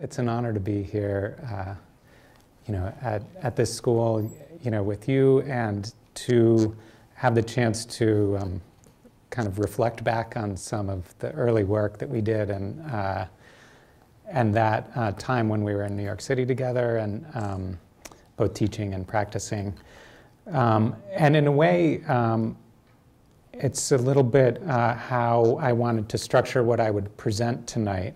it's an honor to be here, uh, you know, at, at this school, you know, with you and to have the chance to um, kind of reflect back on some of the early work that we did and, uh, and that uh, time when we were in New York City together and um, both teaching and practicing. Um, and in a way, um, it's a little bit uh, how I wanted to structure what I would present tonight,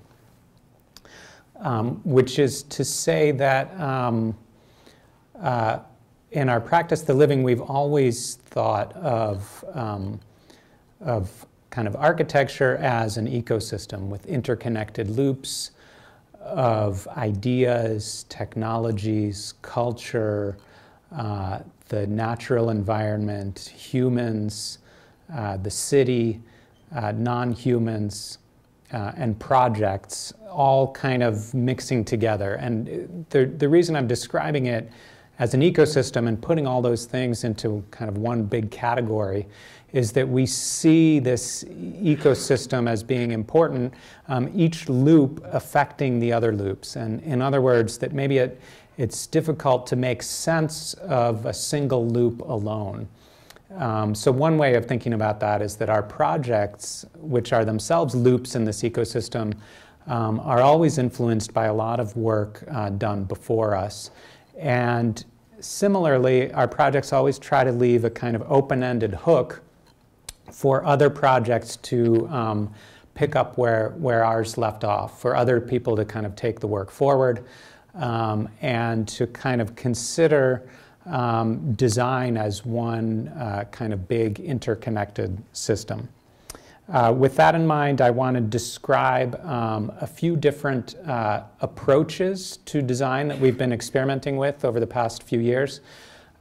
um, which is to say that um, uh, in our practice, the living, we've always thought of, um, of kind of architecture as an ecosystem with interconnected loops of ideas, technologies, culture, uh, the natural environment, humans, uh, the city, uh, non humans, uh, and projects all kind of mixing together. And the, the reason I'm describing it as an ecosystem and putting all those things into kind of one big category is that we see this ecosystem as being important, um, each loop affecting the other loops. And in other words, that maybe it, it's difficult to make sense of a single loop alone. Um, so one way of thinking about that is that our projects, which are themselves loops in this ecosystem, um, are always influenced by a lot of work uh, done before us. And similarly, our projects always try to leave a kind of open-ended hook for other projects to um, pick up where, where ours left off, for other people to kind of take the work forward um, and to kind of consider um, design as one uh, kind of big interconnected system. Uh, with that in mind, I want to describe um, a few different uh, approaches to design that we've been experimenting with over the past few years,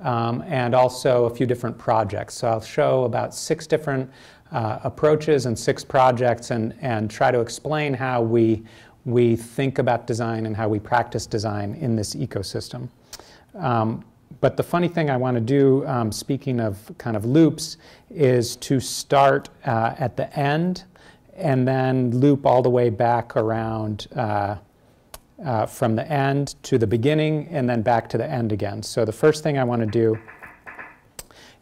um, and also a few different projects. So I'll show about six different uh, approaches and six projects and, and try to explain how we, we think about design and how we practice design in this ecosystem. Um, but the funny thing I want to do, um, speaking of kind of loops, is to start uh, at the end and then loop all the way back around uh, uh, from the end to the beginning and then back to the end again. So the first thing I want to do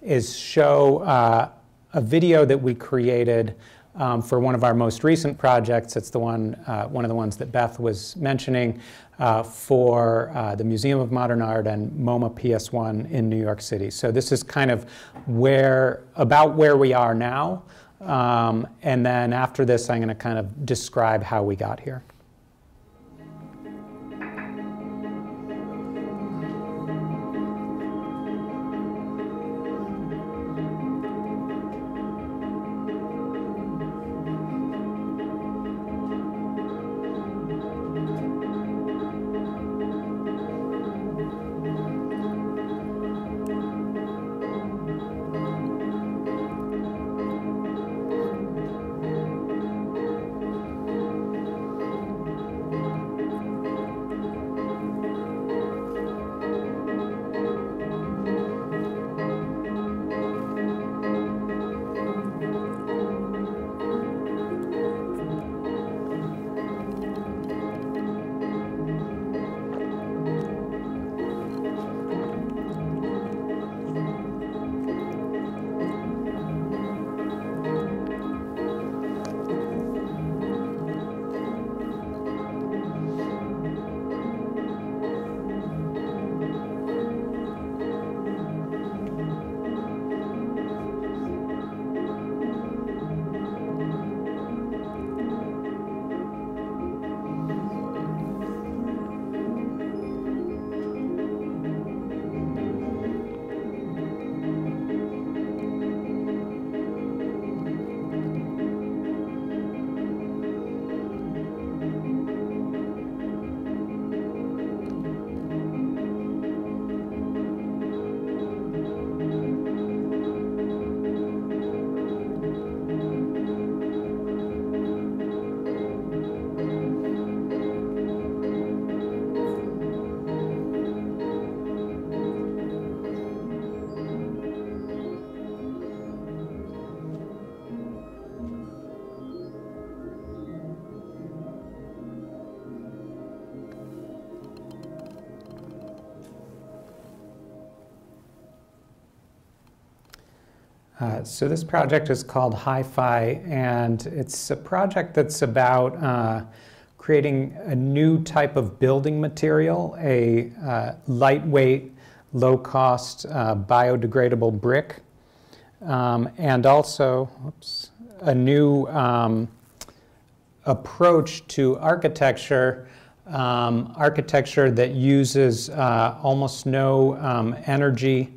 is show uh, a video that we created um, for one of our most recent projects. It's the one, uh, one of the ones that Beth was mentioning uh, for uh, the Museum of Modern Art and MoMA PS1 in New York City. So this is kind of where, about where we are now. Um, and then after this, I'm going to kind of describe how we got here. Uh, so this project is called Hy-Fi, and it's a project that's about uh, creating a new type of building material, a uh, lightweight, low-cost, uh, biodegradable brick, um, and also, oops, a new um, approach to architecture, um, architecture that uses uh, almost no um, energy,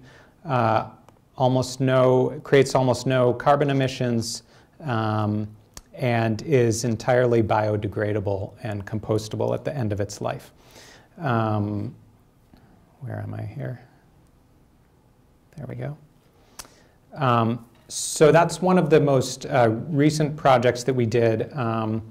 uh, almost no, creates almost no carbon emissions, um, and is entirely biodegradable and compostable at the end of its life. Um, where am I here? There we go. Um, so that's one of the most uh, recent projects that we did. Um,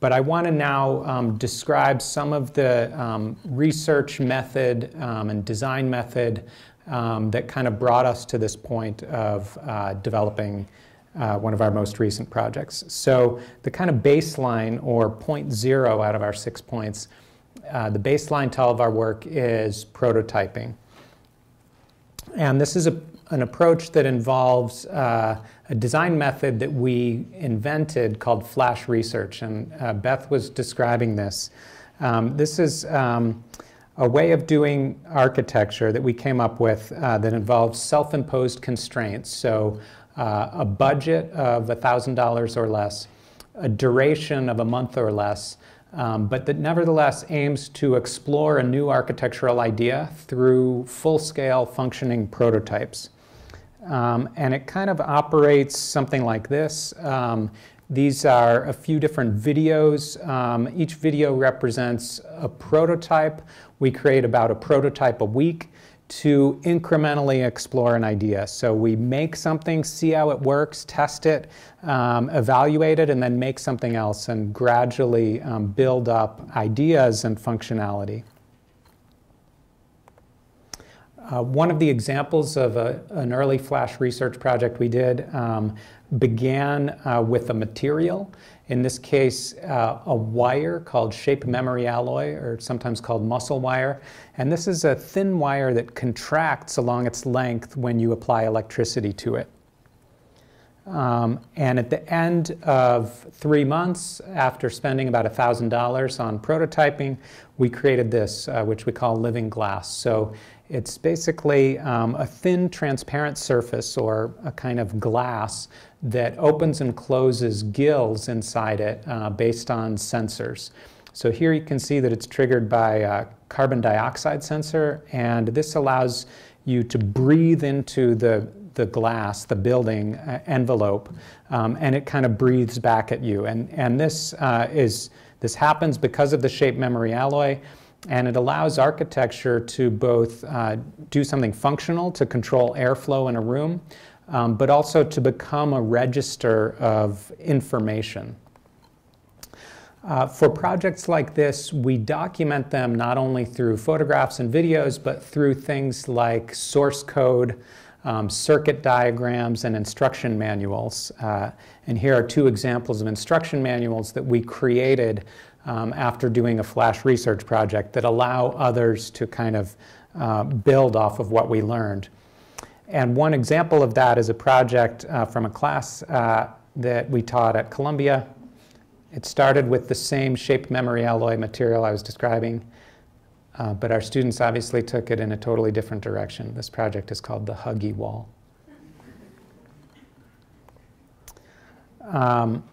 but I want to now um, describe some of the um, research method and design method um, that kind of brought us to this point of uh, developing uh, one of our most recent projects. So the kind of baseline or point zero out of our six points, uh, the baseline to all of our work is prototyping. And this is a an approach that involves uh, a design method that we invented called flash research. And uh, Beth was describing this. Um, this is um, a way of doing architecture that we came up with uh, that involves self imposed constraints. So, uh, a budget of $1,000 or less, a duration of a month or less, um, but that nevertheless aims to explore a new architectural idea through full scale functioning prototypes. Um, and it kind of operates something like this. Um, these are a few different videos. Um, each video represents a prototype. We create about a prototype a week to incrementally explore an idea. So we make something, see how it works, test it, um, evaluate it, and then make something else and gradually um, build up ideas and functionality. Uh, one of the examples of a, an early flash research project we did um, began uh, with a material, in this case, uh, a wire called shape memory alloy, or sometimes called muscle wire. And this is a thin wire that contracts along its length when you apply electricity to it. Um, and at the end of three months, after spending about $1,000 on prototyping, we created this, uh, which we call living glass. So it's basically um, a thin transparent surface or a kind of glass that opens and closes gills inside it uh, based on sensors. So here you can see that it's triggered by a carbon dioxide sensor, and this allows you to breathe into the, the glass, the building uh, envelope, um, and it kind of breathes back at you. And, and this, uh, is, this happens because of the shape memory alloy and it allows architecture to both uh, do something functional to control airflow in a room, um, but also to become a register of information. Uh, for projects like this, we document them not only through photographs and videos, but through things like source code, um, circuit diagrams, and instruction manuals. Uh, and here are two examples of instruction manuals that we created um, after doing a flash research project that allow others to kind of uh, build off of what we learned. And one example of that is a project uh, from a class uh, that we taught at Columbia. It started with the same shape memory alloy material I was describing, uh, but our students obviously took it in a totally different direction. This project is called the Huggy Wall. Um,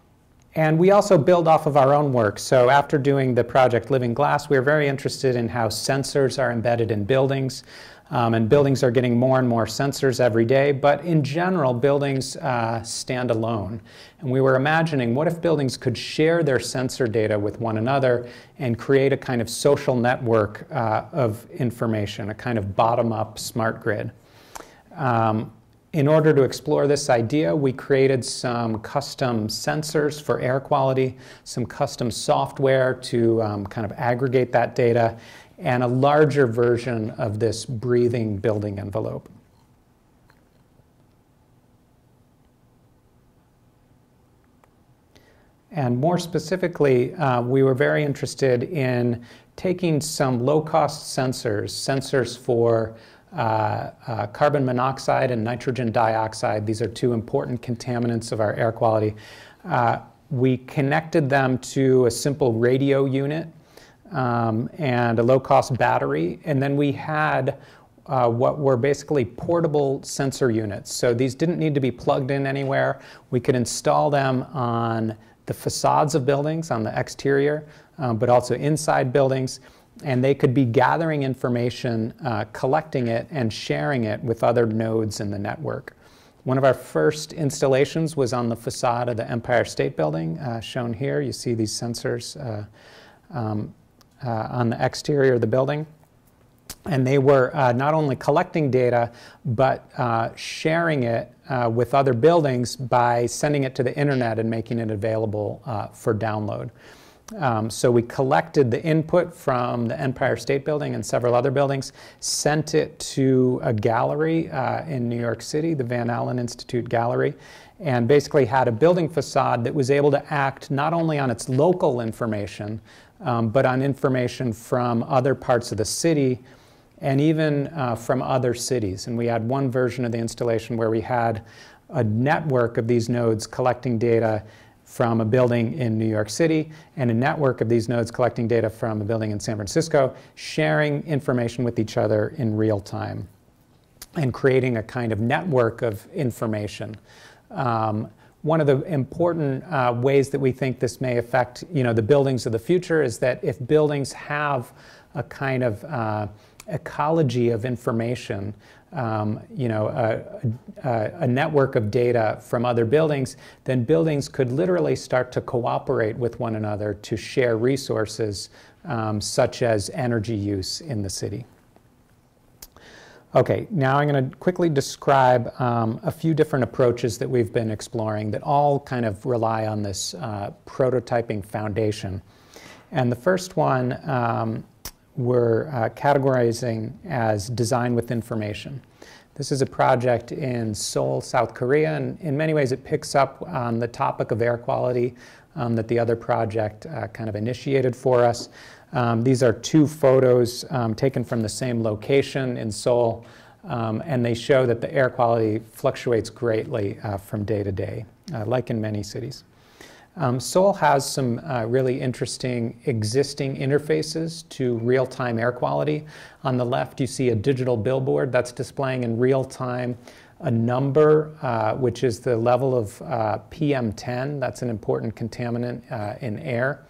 and we also build off of our own work. So after doing the project Living Glass, we are very interested in how sensors are embedded in buildings. Um, and buildings are getting more and more sensors every day, but in general, buildings uh, stand alone. And we were imagining what if buildings could share their sensor data with one another and create a kind of social network uh, of information, a kind of bottom up smart grid. Um, in order to explore this idea, we created some custom sensors for air quality, some custom software to um, kind of aggregate that data, and a larger version of this breathing building envelope. And more specifically, uh, we were very interested in taking some low cost sensors, sensors for uh, uh, carbon monoxide and nitrogen dioxide. These are two important contaminants of our air quality. Uh, we connected them to a simple radio unit um, and a low cost battery, and then we had uh, what were basically portable sensor units. So these didn't need to be plugged in anywhere. We could install them on the facades of buildings, on the exterior, um, but also inside buildings. And they could be gathering information, uh, collecting it, and sharing it with other nodes in the network. One of our first installations was on the facade of the Empire State Building, uh, shown here. You see these sensors uh, um, uh, on the exterior of the building. And they were uh, not only collecting data, but sharing it with other buildings by sending it to the internet and making it available for download. Um, so we collected the input from the Empire State Building and several other buildings, sent it to a gallery uh, in New York City, the Van Allen Institute Gallery, and basically had a building facade that was able to act not only on its local information, um, but on information from other parts of the city and even uh, from other cities. And we had one version of the installation where we had a network of these nodes collecting data from a building in New York City and a network of these nodes collecting data from a building in San Francisco, sharing information with each other in real time and creating a kind of network of information. Um, one of the important uh, ways that we think this may affect you know, the buildings of the future is that if buildings have a kind of uh, ecology of information, um, you know, a, a, a, network of data from other buildings, then buildings could literally start to cooperate with one another to share resources um, such as energy use in the city. Okay, now I'm going to quickly describe um, a few different approaches that we've been exploring that all kind of rely on this uh, prototyping foundation. And the first one um, we're uh, categorizing as design with information. This is a project in Seoul, South Korea, and in many ways it picks up on the topic of air quality um, that the other project uh, kind of initiated for us. Um, these are two photos um, taken from the same location in Seoul, um, and they show that the air quality fluctuates greatly uh, from day to day, uh, like in many cities. Um, Seoul has some uh, really interesting existing interfaces to real-time air quality. On the left, you see a digital billboard that's displaying in real time a number, uh, which is the level of uh, PM10. That's an important contaminant uh, in air.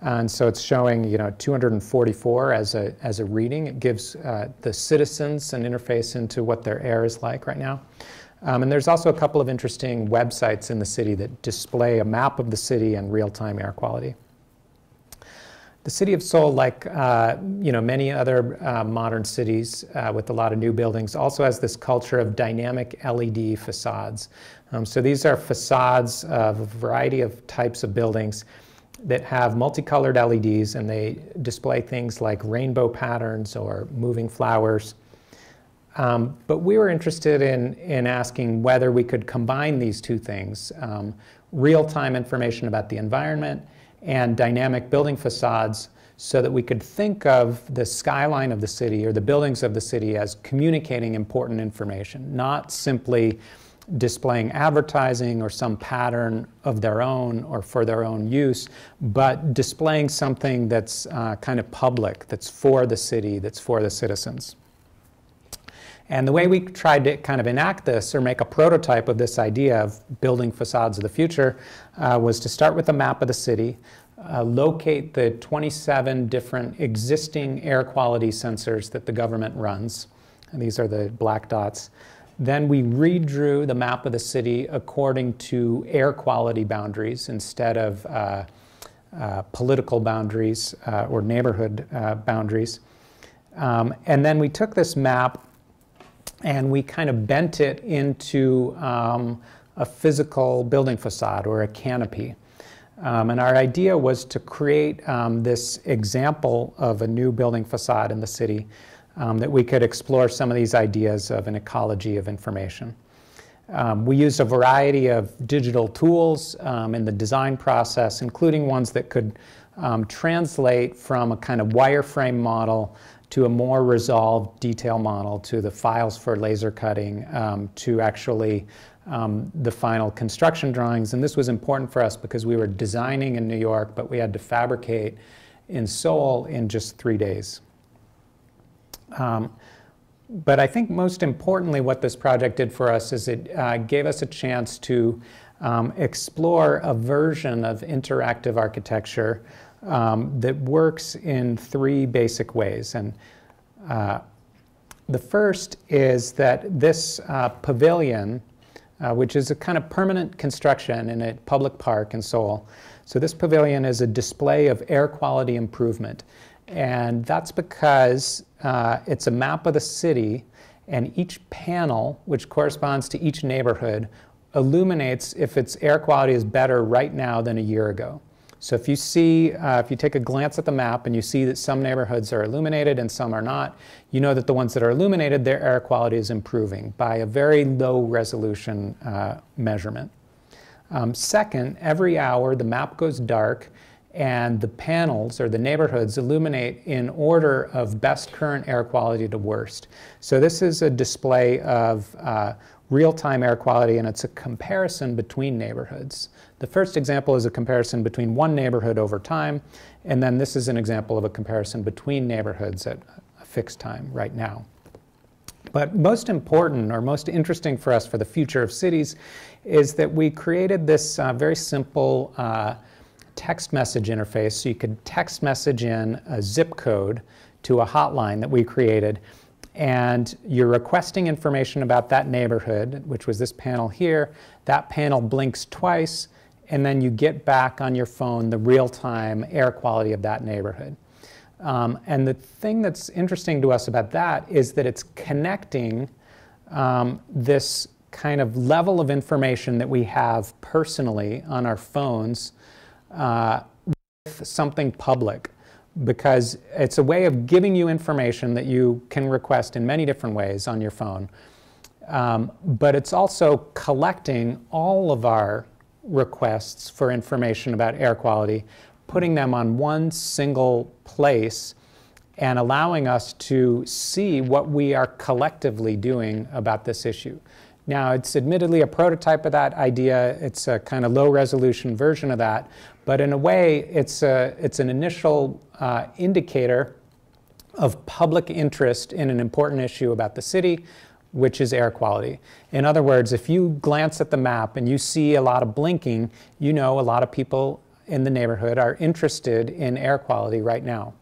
And so it's showing, you know, 244 as a, as a reading. It gives uh, the citizens an interface into what their air is like right now. Um, and there's also a couple of interesting websites in the city that display a map of the city and real-time air quality. The city of Seoul, like uh, you know many other uh, modern cities uh, with a lot of new buildings, also has this culture of dynamic LED facades. Um, so these are facades of a variety of types of buildings that have multicolored LEDs, and they display things like rainbow patterns or moving flowers. Um, but we were interested in, in asking whether we could combine these two things um, real time information about the environment and dynamic building facades so that we could think of the skyline of the city or the buildings of the city as communicating important information, not simply displaying advertising or some pattern of their own or for their own use, but displaying something that's uh, kind of public, that's for the city, that's for the citizens. And the way we tried to kind of enact this or make a prototype of this idea of building facades of the future uh, was to start with a map of the city, uh, locate the 27 different existing air quality sensors that the government runs. And these are the black dots. Then we redrew the map of the city according to air quality boundaries instead of uh, uh political boundaries uh, or neighborhood uh, boundaries. Um, and then we took this map and we kind of bent it into um, a physical building facade or a canopy. Um, and our idea was to create um, this example of a new building facade in the city um, that we could explore some of these ideas of an ecology of information. Um, we used a variety of digital tools um, in the design process, including ones that could translate from a kind of wireframe model to a more resolved detail model, to the files for laser cutting, um, to actually um, the final construction drawings. And this was important for us because we were designing in New York, but we had to fabricate in Seoul in just three days. Um, but I think most importantly, what this project did for us is it uh, gave us a chance to um, explore a version of interactive architecture um, that works in three basic ways. And uh, the first is that this uh, pavilion, uh, which is a kind of permanent construction in a public park in Seoul, so this pavilion is a display of air quality improvement. And that's because uh, it's a map of the city, and each panel, which corresponds to each neighborhood, illuminates if its air quality is better right now than a year ago. So if you see, uh, if you take a glance at the map and you see that some neighborhoods are illuminated and some are not, you know that the ones that are illuminated, their air quality is improving by a very low resolution uh, measurement. Um, second, every hour the map goes dark and the panels or the neighborhoods illuminate in order of best current air quality to worst. So this is a display of uh, real-time air quality and it's a comparison between neighborhoods. The first example is a comparison between one neighborhood over time, and then this is an example of a comparison between neighborhoods at a fixed time right now. But most important or most interesting for us for the future of cities is that we created this uh, very simple uh, text message interface. So you could text message in a zip code to a hotline that we created. And you're requesting information about that neighborhood, which was this panel here. That panel blinks twice, and then you get back on your phone the real time air quality of that neighborhood. Um, and the thing that's interesting to us about that is that it's connecting um, this kind of level of information that we have personally on our phones uh, with something public because it's a way of giving you information that you can request in many different ways on your phone. Um, but it's also collecting all of our requests for information about air quality, putting them on one single place, and allowing us to see what we are collectively doing about this issue. Now, it's admittedly a prototype of that idea. It's a kind of low resolution version of that. But in a way, it's, a, it's an initial uh, indicator of public interest in an important issue about the city, which is air quality. In other words, if you glance at the map and you see a lot of blinking, you know a lot of people in the neighborhood are interested in air quality right now.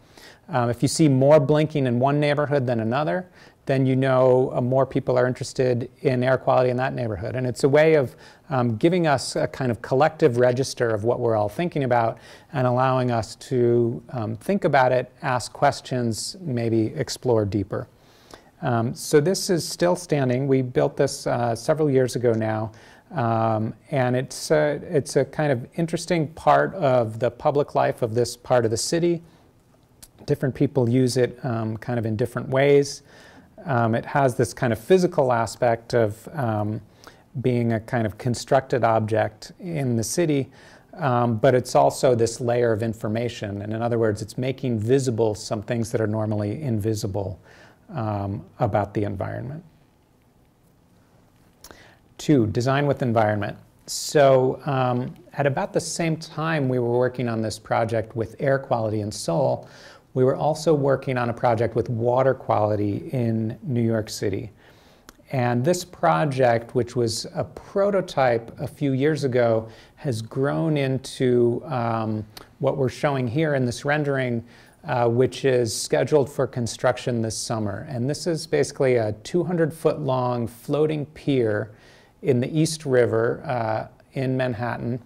Um, if you see more blinking in one neighborhood than another, then you know uh, more people are interested in air quality in that neighborhood. And it's a way of um, giving us a kind of collective register of what we're all thinking about and allowing us to um, think about it, ask questions, maybe explore deeper. Um, so this is still standing. We built this uh, several years ago now. Um, and it's a, it's a kind of interesting part of the public life of this part of the city. Different people use it um, kind of in different ways. Um, it has this kind of physical aspect of um, being a kind of constructed object in the city, um, but it's also this layer of information. And in other words, it's making visible some things that are normally invisible um, about the environment. Two, design with environment. So um, at about the same time we were working on this project with air quality in Seoul, we were also working on a project with water quality in New York City. And this project, which was a prototype a few years ago, has grown into um, what we're showing here in this rendering, uh, which is scheduled for construction this summer. And this is basically a 200 foot long floating pier in the East River uh, in Manhattan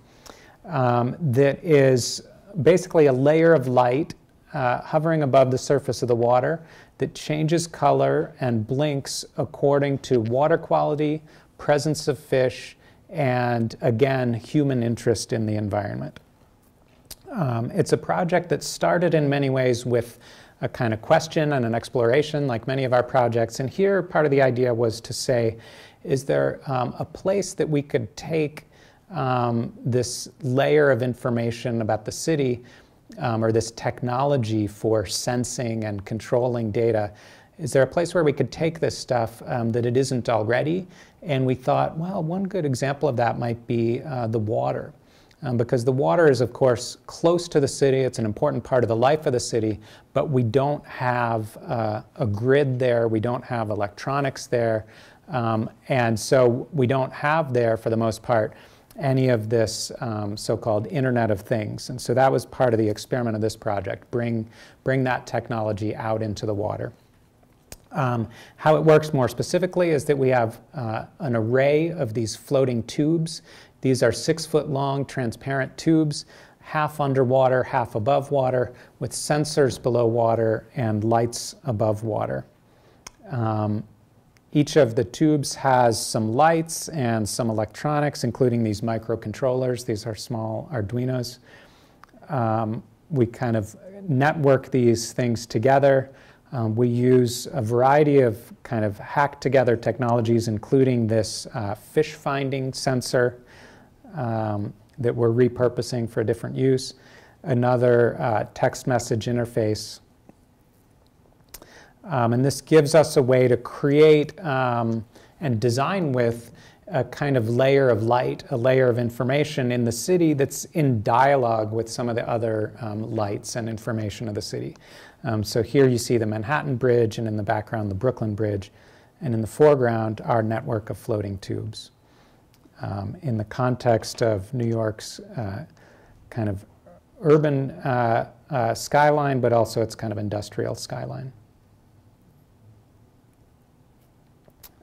um, that is basically a layer of light uh, hovering above the surface of the water that changes color and blinks according to water quality, presence of fish, and again, human interest in the environment. Um, it's a project that started in many ways with a kind of question and an exploration, like many of our projects. And here, part of the idea was to say, is there um, a place that we could take um, this layer of information about the city um, or this technology for sensing and controlling data? Is there a place where we could take this stuff um, that it isn't already? And we thought, well, one good example of that might be uh, the water. Um, because the water is, of course, close to the city. It's an important part of the life of the city, but we don't have uh, a grid there. We don't have electronics there. Um, and so we don't have there, for the most part, any of this um, so-called Internet of Things. And so that was part of the experiment of this project, bring, bring that technology out into the water. Um, how it works more specifically is that we have uh, an array of these floating tubes. These are six foot long transparent tubes, half underwater, half above water, with sensors below water and lights above water. Um, each of the tubes has some lights and some electronics, including these microcontrollers. These are small Arduinos. Um, we kind of network these things together. Um, we use a variety of kind of hacked together technologies, including this uh, fish finding sensor um, that we're repurposing for a different use, another uh, text message interface um, and this gives us a way to create um, and design with a kind of layer of light, a layer of information in the city that's in dialogue with some of the other um, lights and information of the city. Um, so here you see the Manhattan Bridge, and in the background, the Brooklyn Bridge, and in the foreground, our network of floating tubes. Um, in the context of New York's uh, kind of urban uh, uh, skyline, but also its kind of industrial skyline.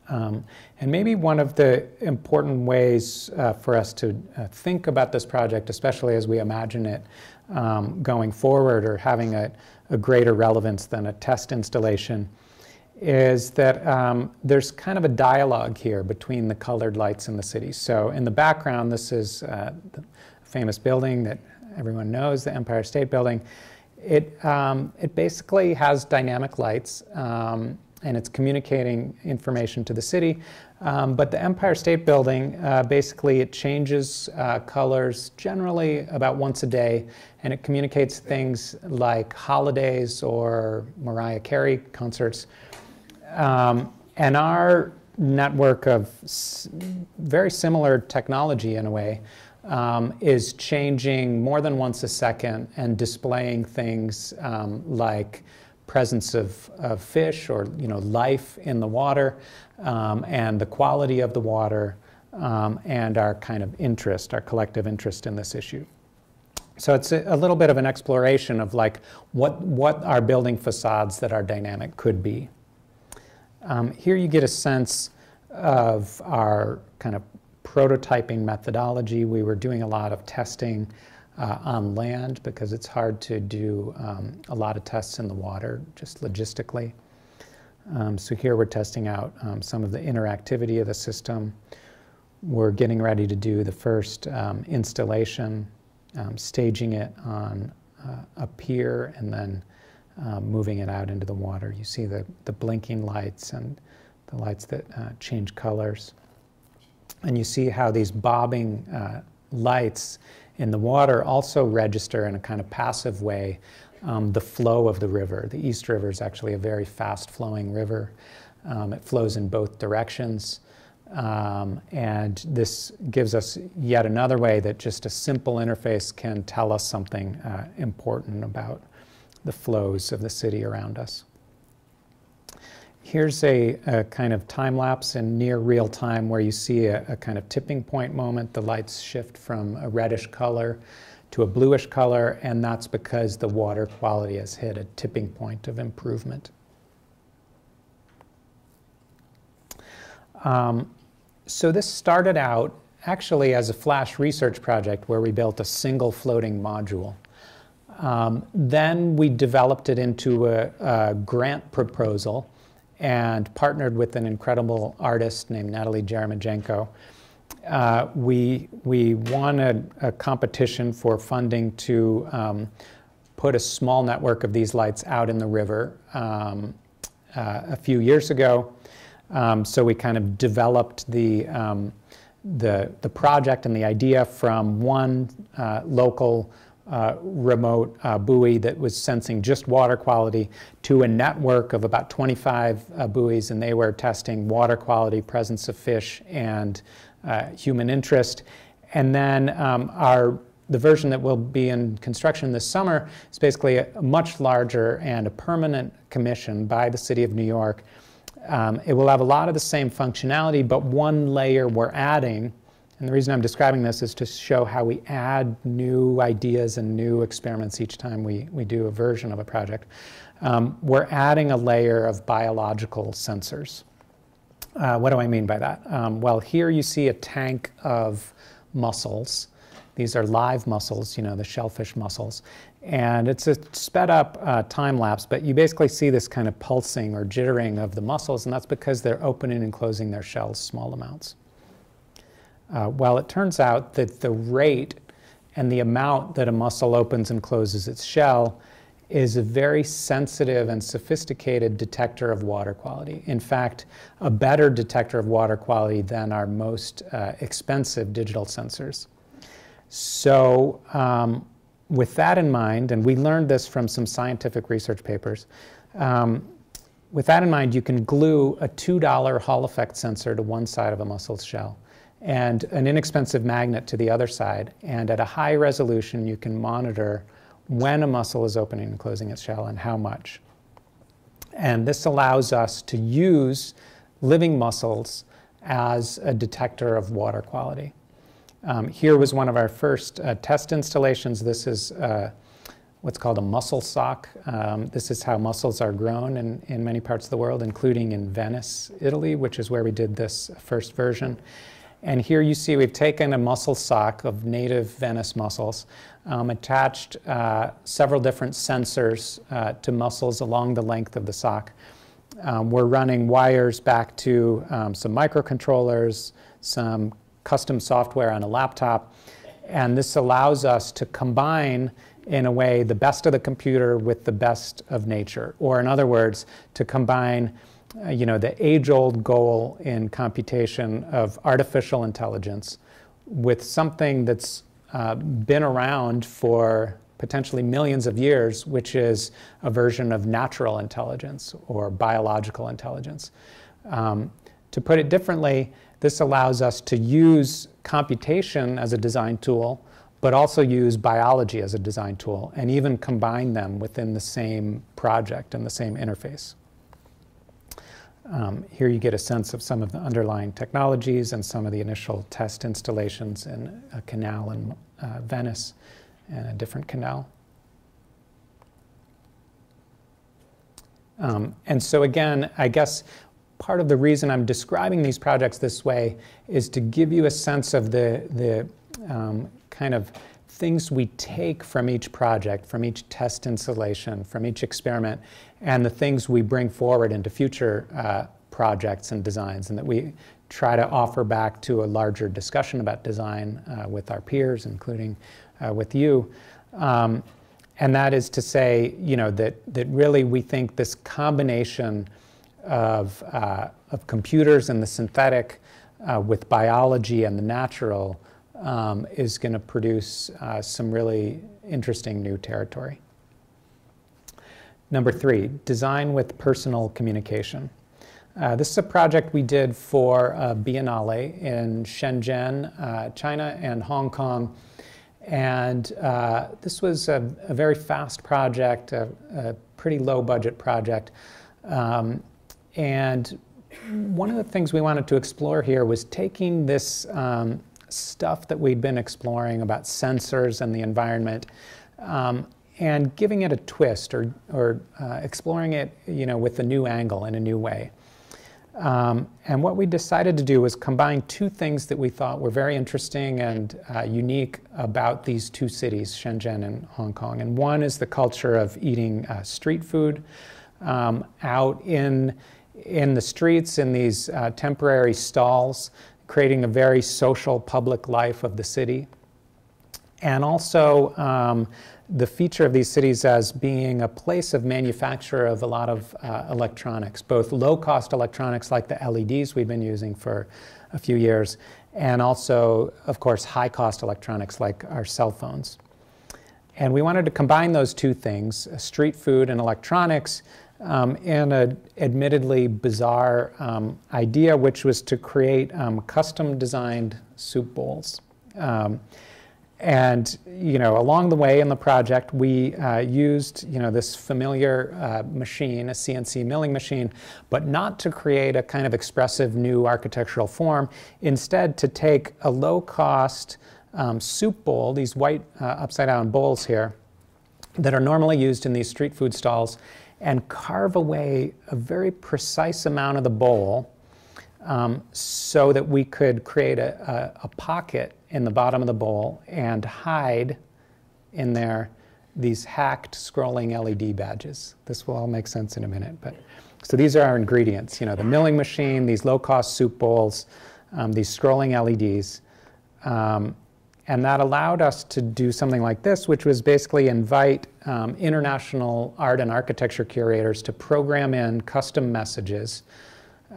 Um, and maybe one of the important ways uh, for us to uh, think about this project, especially as we imagine it um, going forward or having a, a, greater relevance than a test installation, is that um, there's kind of a dialogue here between the colored lights in the city. So in the background, this is uh, the famous building that everyone knows, the Empire State Building. It, um, it basically has dynamic lights um, and it's communicating information to the city. Um, but the Empire State Building, uh, basically, it changes uh, colors generally about once a day, and it communicates things like holidays or Mariah Carey concerts. Um, and our network of very similar technology in a way um, is changing more than once a second and displaying things um, like presence of, of fish or you know, life in the water um, and the quality of the water um, and our kind of interest, our collective interest in this issue. So it's a, a, little bit of an exploration of like what, what are building facades that are dynamic could be. Um, here you get a sense of our kind of prototyping methodology. We were doing a lot of testing uh, on land because it's hard to do um, a lot of tests in the water, just logistically. Um, so here we're testing out um, some of the interactivity of the system. We're getting ready to do the first um, installation, um, staging it on uh, a pier and then uh, moving it out into the water. You see the, the blinking lights and the lights that uh, change colors. And you see how these bobbing uh, lights in the water also register in a kind of passive way um, the flow of the river. The East River is actually a very fast flowing river. Um, it flows in both directions. Um, and this gives us yet another way that just a simple interface can tell us something uh, important about the flows of the city around us. Here's a, a, kind of time lapse in near real time where you see a, a, kind of tipping point moment. The lights shift from a reddish color to a bluish color, and that's because the water quality has hit a tipping point of improvement. Um, so this started out actually as a flash research project where we built a single floating module. Um, then we developed it into a, a grant proposal and partnered with an incredible artist named Natalie Jeremijenko. Uh, we, we won a, a, competition for funding to um, put a small network of these lights out in the river um, uh, a few years ago. Um, so we kind of developed the, um, the, the project and the idea from one uh, local uh, remote uh, buoy that was sensing just water quality to a network of about 25 uh, buoys, and they were testing water quality, presence of fish, and uh, human interest. And then um, our the version that will be in construction this summer is basically a much larger and a permanent commission by the City of New York. Um, it will have a lot of the same functionality, but one layer we're adding and the reason I'm describing this is to show how we add new ideas and new experiments each time we, we do a version of a project. Um, we're adding a layer of biological sensors. Uh, what do I mean by that? Um, well, here you see a tank of mussels. These are live mussels, you know, the shellfish mussels. And it's a sped up uh, time lapse, but you basically see this kind of pulsing or jittering of the mussels, and that's because they're opening and closing their shells small amounts. Uh, well, it turns out that the rate and the amount that a mussel opens and closes its shell is a very sensitive and sophisticated detector of water quality. In fact, a better detector of water quality than our most uh, expensive digital sensors. So, um, with that in mind, and we learned this from some scientific research papers, um, with that in mind, you can glue a $2 Hall effect sensor to one side of a mussel's shell and an inexpensive magnet to the other side. And at a high resolution, you can monitor when a mussel is opening and closing its shell and how much. And this allows us to use living mussels as a detector of water quality. Um, here was one of our first uh, test installations. This is uh, what's called a mussel sock. Um, this is how mussels are grown in, in many parts of the world, including in Venice, Italy, which is where we did this first version. And here you see we've taken a mussel sock of native Venice mussels, um, attached uh, several different sensors uh, to mussels along the length of the sock. Um, we're running wires back to um, some microcontrollers, some custom software on a laptop, and this allows us to combine in a way the best of the computer with the best of nature, or in other words, to combine you know, the age-old goal in computation of artificial intelligence with something that's uh, been around for potentially millions of years, which is a version of natural intelligence or biological intelligence. Um, to put it differently, this allows us to use computation as a design tool, but also use biology as a design tool, and even combine them within the same project and the same interface. Um, here you get a sense of some of the underlying technologies and some of the initial test installations in a canal in uh, Venice and a different canal. Um, and so again, I guess part of the reason I'm describing these projects this way is to give you a sense of the, the um, kind of things we take from each project, from each test installation, from each experiment, and the things we bring forward into future uh, projects and designs, and that we try to offer back to a larger discussion about design uh, with our peers, including uh, with you. Um, and that is to say, you know, that, that really we think this combination of, uh, of computers and the synthetic uh, with biology and the natural um, is going to produce uh, some really interesting new territory. Number three, design with personal communication. Uh, this is a project we did for uh, Biennale in Shenzhen, uh, China, and Hong Kong. And uh, this was a, a, very fast project, a, a pretty low budget project. Um, and one of the things we wanted to explore here was taking this um, stuff that we'd been exploring about sensors and the environment um, and giving it a twist or, or uh, exploring it you know, with a new angle in a new way. Um, and what we decided to do was combine two things that we thought were very interesting and uh, unique about these two cities, Shenzhen and Hong Kong. And one is the culture of eating uh, street food um, out in, in the streets in these uh, temporary stalls creating a very social public life of the city. And also um, the feature of these cities as being a place of manufacture of a lot of uh, electronics, both low cost electronics like the LEDs we've been using for a few years, and also, of course, high cost electronics like our cell phones. and we wanted to combine those two things, street food and electronics, um, in an admittedly bizarre um, idea, which was to create um, custom designed soup bowls. Um, and you know, along the way in the project, we uh, used you know this familiar uh, machine, a CNC milling machine, but not to create a kind of expressive new architectural form. Instead, to take a low-cost um, soup bowl, these white uh, upside-down bowls here, that are normally used in these street food stalls, and carve away a very precise amount of the bowl um, so that we could create a, a, a, pocket in the bottom of the bowl and hide in there these hacked scrolling LED badges. This will all make sense in a minute. But so these are our ingredients. You know, the milling machine, these low-cost soup bowls, um, these scrolling LEDs. Um, and that allowed us to do something like this, which was basically invite um, international art and architecture curators to program in custom messages.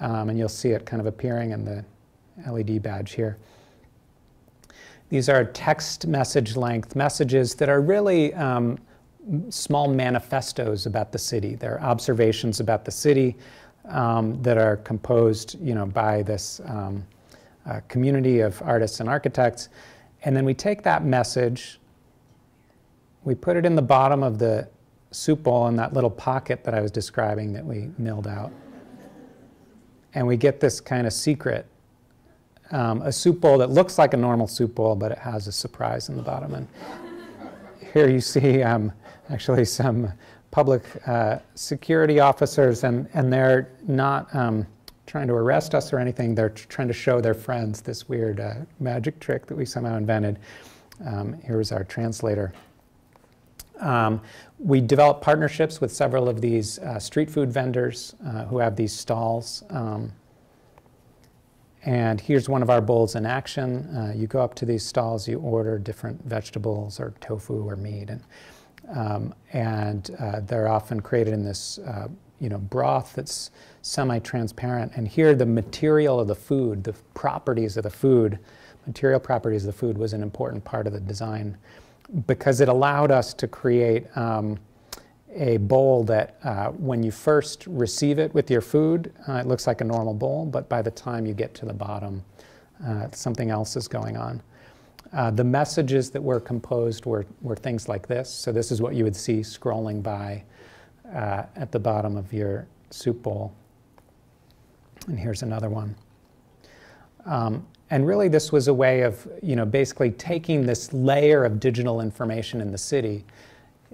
Um, and you'll see it kind of appearing in the LED badge here. These are text message length messages that are really um, small manifestos about the city. They're observations about the city um, that are composed you know, by this um, uh, community of artists and architects. And then we take that message, we put it in the bottom of the soup bowl in that little pocket that I was describing that we milled out. And we get this kind of secret, um, a soup bowl that looks like a normal soup bowl, but it has a surprise in the bottom. And here you see um, actually some public uh, security officers, and, and they're not um, trying to arrest us or anything. They're trying to show their friends this weird uh, magic trick that we somehow invented. Um, here's our translator. Um, we developed partnerships with several of these uh, street food vendors uh, who have these stalls. Um, and here's one of our bowls in action. Uh, you go up to these stalls, you order different vegetables or tofu or meat. And, um, and uh, they're often created in this uh, you know, broth that's semi-transparent. And here the material of the food, the properties of the food, material properties of the food was an important part of the design because it allowed us to create um, a bowl that uh, when you first receive it with your food, uh, it looks like a normal bowl, but by the time you get to the bottom, uh, something else is going on. Uh, the messages that were composed were, were things like this. So this is what you would see scrolling by uh, at the bottom of your soup bowl. And here's another one. Um, and really this was a way of, you know, basically taking this layer of digital information in the city,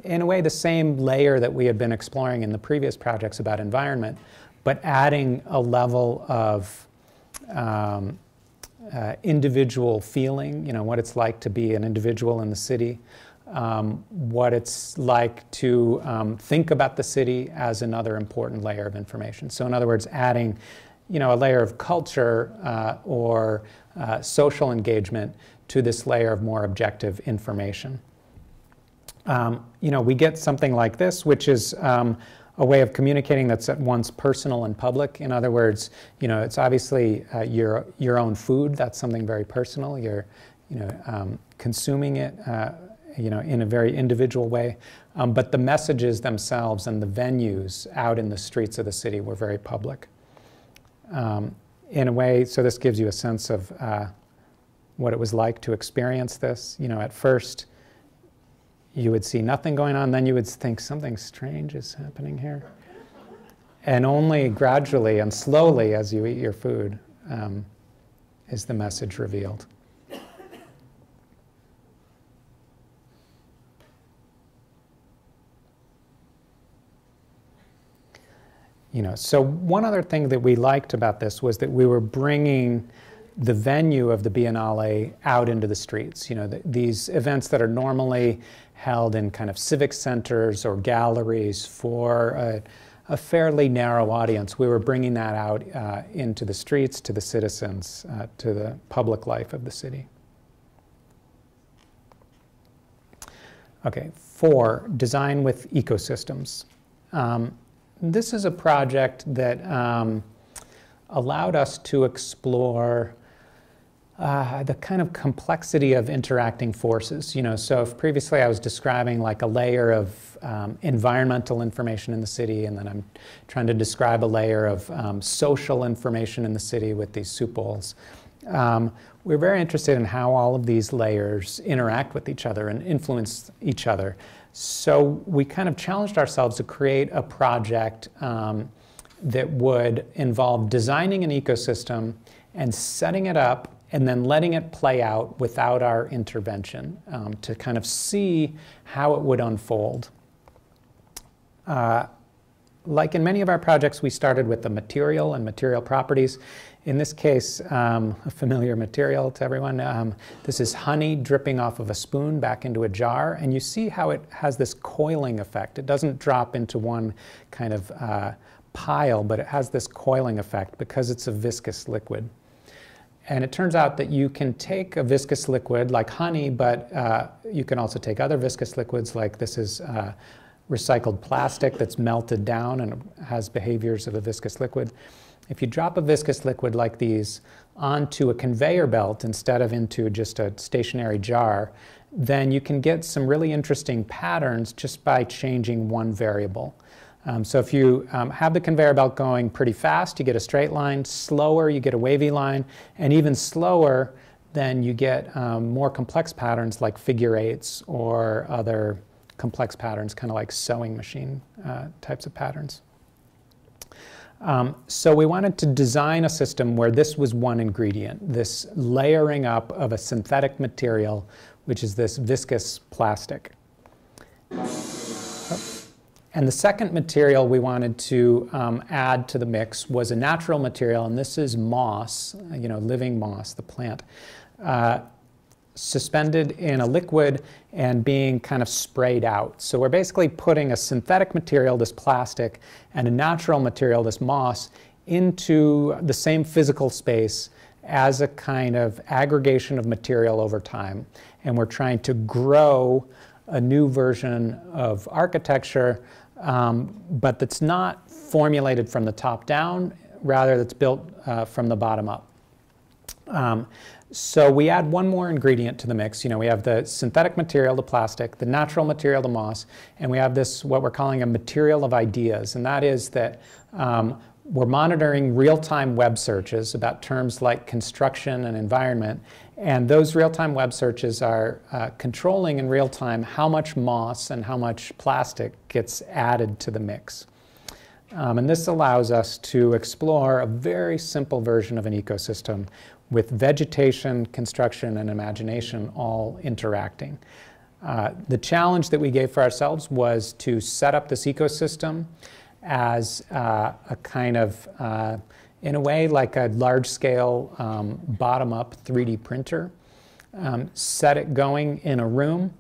in a way the same layer that we had been exploring in the previous projects about environment, but adding a level of um, uh, individual feeling, you know, what it's like to be an individual in the city, um, what it's like to um, think about the city as another important layer of information. So in other words, adding you know, a layer of culture uh, or uh, social engagement to this layer of more objective information. Um, you know, we get something like this, which is um, a way of communicating that's at once personal and public. In other words, you know, it's obviously uh, your, your own food. That's something very personal. You're, you know, um, consuming it uh, you know, in a very individual way. Um, but the messages themselves and the venues out in the streets of the city were very public. Um, in a way, so this gives you a sense of uh, what it was like to experience this. You know, at first, you would see nothing going on, then you would think something strange is happening here. And only gradually and slowly as you eat your food um, is the message revealed. You know, so one other thing that we liked about this was that we were bringing the venue of the Biennale out into the streets. You know, the, these events that are normally held in kind of civic centers or galleries for a, a fairly narrow audience, we were bringing that out uh, into the streets, to the citizens, uh, to the public life of the city. Okay, four, design with ecosystems. Um, this is a project that um, allowed us to explore uh, the kind of complexity of interacting forces. You know, so if previously I was describing like a layer of um, environmental information in the city, and then I'm trying to describe a layer of um, social information in the city with these soup bowls. Um, we're very interested in how all of these layers interact with each other and influence each other. So we kind of challenged ourselves to create a project um, that would involve designing an ecosystem and setting it up and then letting it play out without our intervention um, to kind of see how it would unfold. Uh, like in many of our projects, we started with the material and material properties. In this case, um, a familiar material to everyone. Um, this is honey dripping off of a spoon back into a jar, and you see how it has this coiling effect. It doesn't drop into one kind of uh, pile, but it has this coiling effect because it's a viscous liquid. And it turns out that you can take a viscous liquid like honey, but uh, you can also take other viscous liquids like this is uh, recycled plastic that's melted down and has behaviors of a viscous liquid. If you drop a viscous liquid like these onto a conveyor belt instead of into just a stationary jar, then you can get some really interesting patterns just by changing one variable. Um, so if you um, have the conveyor belt going pretty fast, you get a straight line. Slower, you get a wavy line. And even slower, then you get um, more complex patterns like figure eights or other complex patterns, kind of like sewing machine uh, types of patterns. Um, so we wanted to design a system where this was one ingredient, this layering up of a synthetic material, which is this viscous plastic. And the second material we wanted to um, add to the mix was a natural material, and this is moss, you know, living moss, the plant, uh, suspended in a liquid and being kind of sprayed out. So we're basically putting a synthetic material, this plastic, and a natural material, this moss, into the same physical space as a kind of aggregation of material over time. And we're trying to grow a new version of architecture um, but that's not formulated from the top down, rather that's built uh, from the bottom up. Um, so we add one more ingredient to the mix. You know, we have the synthetic material, the plastic, the natural material, the moss, and we have this, what we're calling a material of ideas. And that is that um, we're monitoring real-time web searches about terms like construction and environment, and those real-time web searches are uh, controlling in real time how much moss and how much plastic gets added to the mix. Um, and this allows us to explore a very simple version of an ecosystem with vegetation, construction, and imagination all interacting. Uh, the challenge that we gave for ourselves was to set up this ecosystem as uh, a kind of uh, in a way like a large scale um, bottom up 3D printer, um, set it going in a room,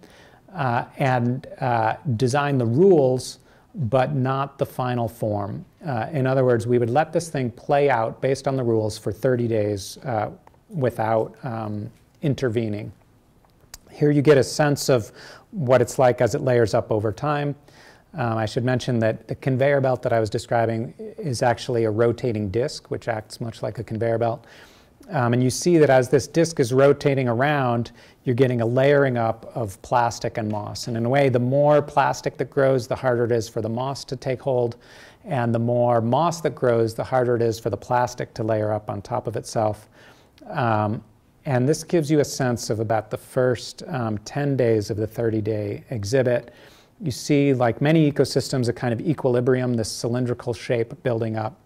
uh, and uh, design the rules but not the final form. Uh, in other words, we would let this thing play out based on the rules for 30 days uh, without um, intervening. Here you get a sense of what it's like as it layers up over time. Um, I should mention that the conveyor belt that I was describing is actually a rotating disc, which acts much like a conveyor belt. Um, and you see that as this disc is rotating around, you're getting a layering up of plastic and moss. And in a way, the more plastic that grows, the harder it is for the moss to take hold. And the more moss that grows, the harder it is for the plastic to layer up on top of itself. Um, and this gives you a sense of about the first um, 10 days of the 30 day exhibit you see, like many ecosystems, a kind of equilibrium, this cylindrical shape building up.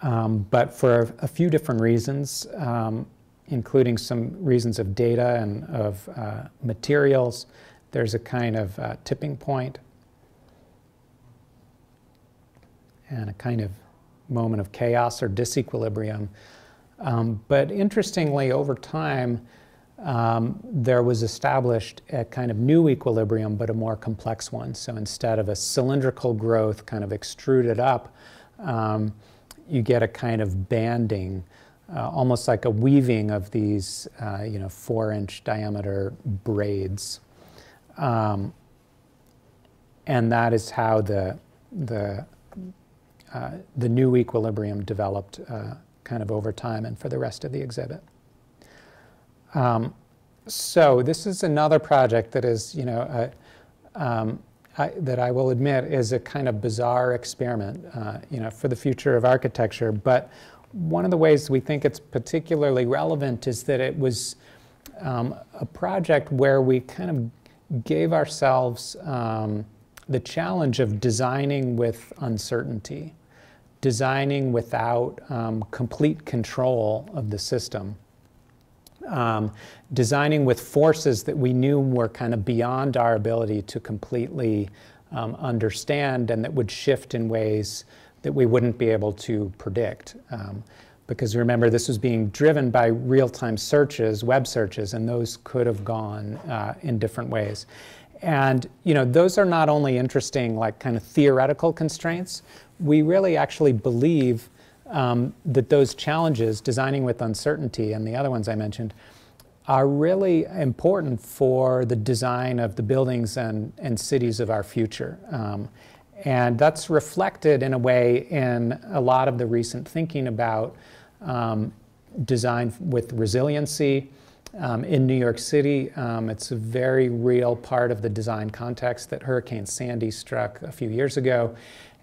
Um, but for a, few different reasons, um, including some reasons of data and of uh, materials, there's a kind of uh, tipping point and a kind of moment of chaos or disequilibrium. Um, but interestingly, over time, um, there was established a kind of new equilibrium, but a more complex one. So instead of a cylindrical growth kind of extruded up, um, you get a kind of banding, uh, almost like a weaving of these, uh, you know, four-inch diameter braids. Um, and that is how the, the, uh, the new equilibrium developed uh, kind of over time and for the rest of the exhibit. Um, so this is another project that is, you know, a, um, I, that I will admit is a kind of bizarre experiment, uh, you know, for the future of architecture. But one of the ways we think it's particularly relevant is that it was um, a project where we kind of gave ourselves um, the challenge of designing with uncertainty, designing without um, complete control of the system. Um, designing with forces that we knew were kind of beyond our ability to completely um, understand and that would shift in ways that we wouldn't be able to predict. Um, because remember, this was being driven by real time searches, web searches, and those could have gone uh, in different ways. And you know, those are not only interesting, like kind of theoretical constraints. We really actually believe um, that those challenges, designing with uncertainty, and the other ones I mentioned, are really important for the design of the buildings and, and cities of our future. Um, and that's reflected in a way in a lot of the recent thinking about um, design with resiliency. Um, in New York City, um, it's a very real part of the design context that Hurricane Sandy struck a few years ago.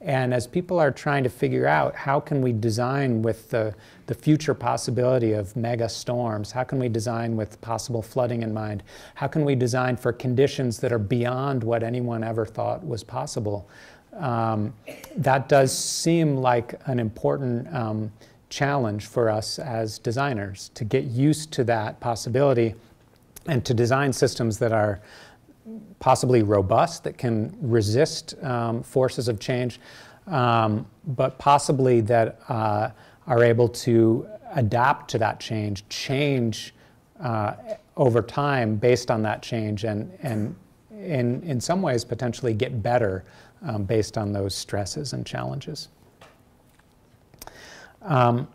And as people are trying to figure out how can we design with the, the future possibility of mega storms, how can we design with possible flooding in mind, how can we design for conditions that are beyond what anyone ever thought was possible, um, that does seem like an important um, challenge for us as designers to get used to that possibility and to design systems that are possibly robust, that can resist um, forces of change, um, but possibly that uh, are able to adapt to that change, change uh, over time based on that change, and, and in, in some ways potentially get better um, based on those stresses and challenges. Um,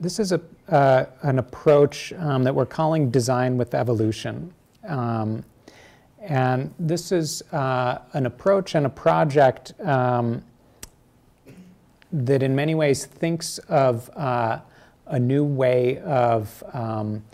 this is a, uh, an approach um, that we're calling design with evolution. Um, and this is uh, an approach and a project um, that, in many ways, thinks of uh, a new way of um,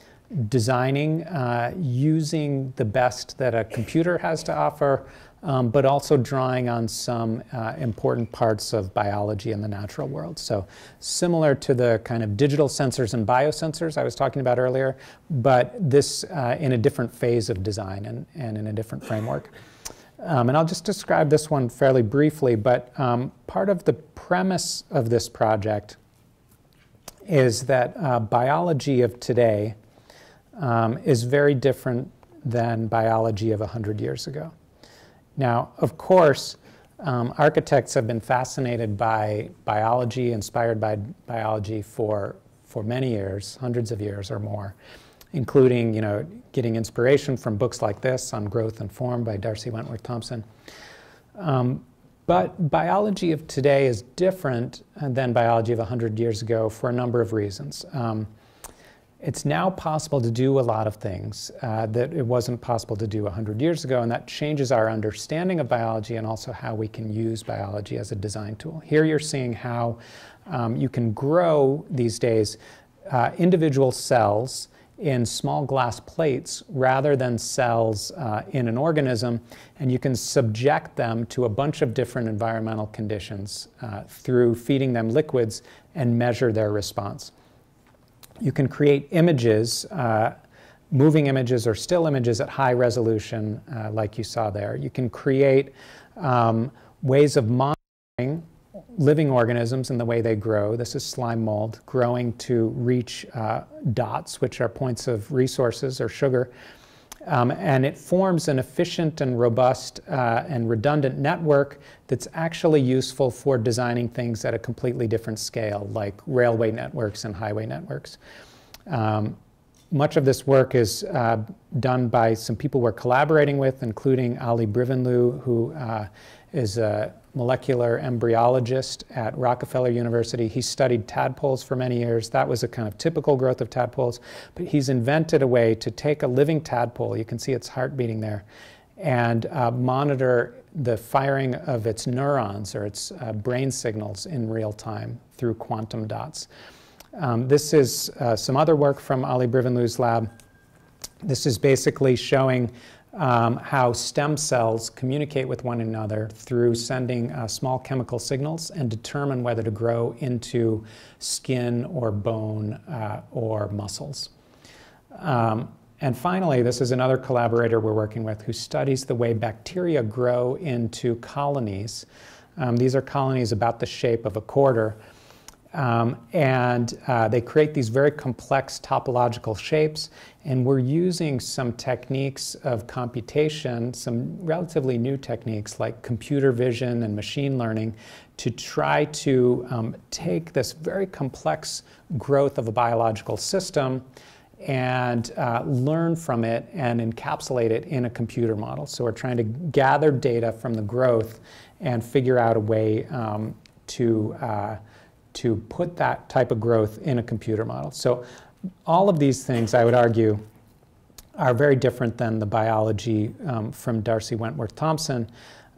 designing uh, using the best that a computer has to offer, um, but also drawing on some uh, important parts of biology in the natural world. So, similar to the kind of digital sensors and biosensors I was talking about earlier, but this uh, in a different phase of design and, and in a different framework. Um, and I'll just describe this one fairly briefly, but um, part of the premise of this project is that uh, biology of today um, is very different than biology of 100 years ago. Now, of course, um, architects have been fascinated by biology, inspired by biology for, for many years, hundreds of years or more, including you know, getting inspiration from books like this on growth and form by D'Arcy Wentworth Thompson. Um, but biology of today is different than biology of 100 years ago for a number of reasons. Um, it's now possible to do a lot of things uh, that it wasn't possible to do 100 years ago, and that changes our understanding of biology and also how we can use biology as a design tool. Here you're seeing how um, you can grow these days uh, individual cells in small glass plates rather than cells uh, in an organism, and you can subject them to a bunch of different environmental conditions uh, through feeding them liquids and measure their response. You can create images, uh, moving images or still images at high resolution, uh, like you saw there. You can create um, ways of monitoring living organisms and the way they grow. This is slime mold growing to reach uh, dots, which are points of resources or sugar. Um, and it forms an efficient and robust uh, and redundant network that's actually useful for designing things at a completely different scale, like railway networks and highway networks. Um, much of this work is uh, done by some people we're collaborating with, including Ali Brivanlou, who uh, is a molecular embryologist at Rockefeller University. He studied tadpoles for many years. That was a kind of typical growth of tadpoles. But he's invented a way to take a living tadpole, you can see its heart beating there, and uh, monitor the firing of its neurons or its uh, brain signals in real time through quantum dots. Um, this is uh, some other work from Ali Brivanlou's lab. This is basically showing um, how stem cells communicate with one another through sending uh, small chemical signals and determine whether to grow into skin or bone uh, or muscles. Um, and finally, this is another collaborator we're working with who studies the way bacteria grow into colonies. Um, these are colonies about the shape of a quarter. Um, and uh, they create these very complex topological shapes. And we're using some techniques of computation, some relatively new techniques like computer vision and machine learning, to try to um, take this very complex growth of a biological system and uh, learn from it and encapsulate it in a computer model. So we're trying to gather data from the growth and figure out a way um, to uh, to put that type of growth in a computer model. So all of these things, I would argue, are very different than the biology um, from D'Arcy Wentworth Thompson.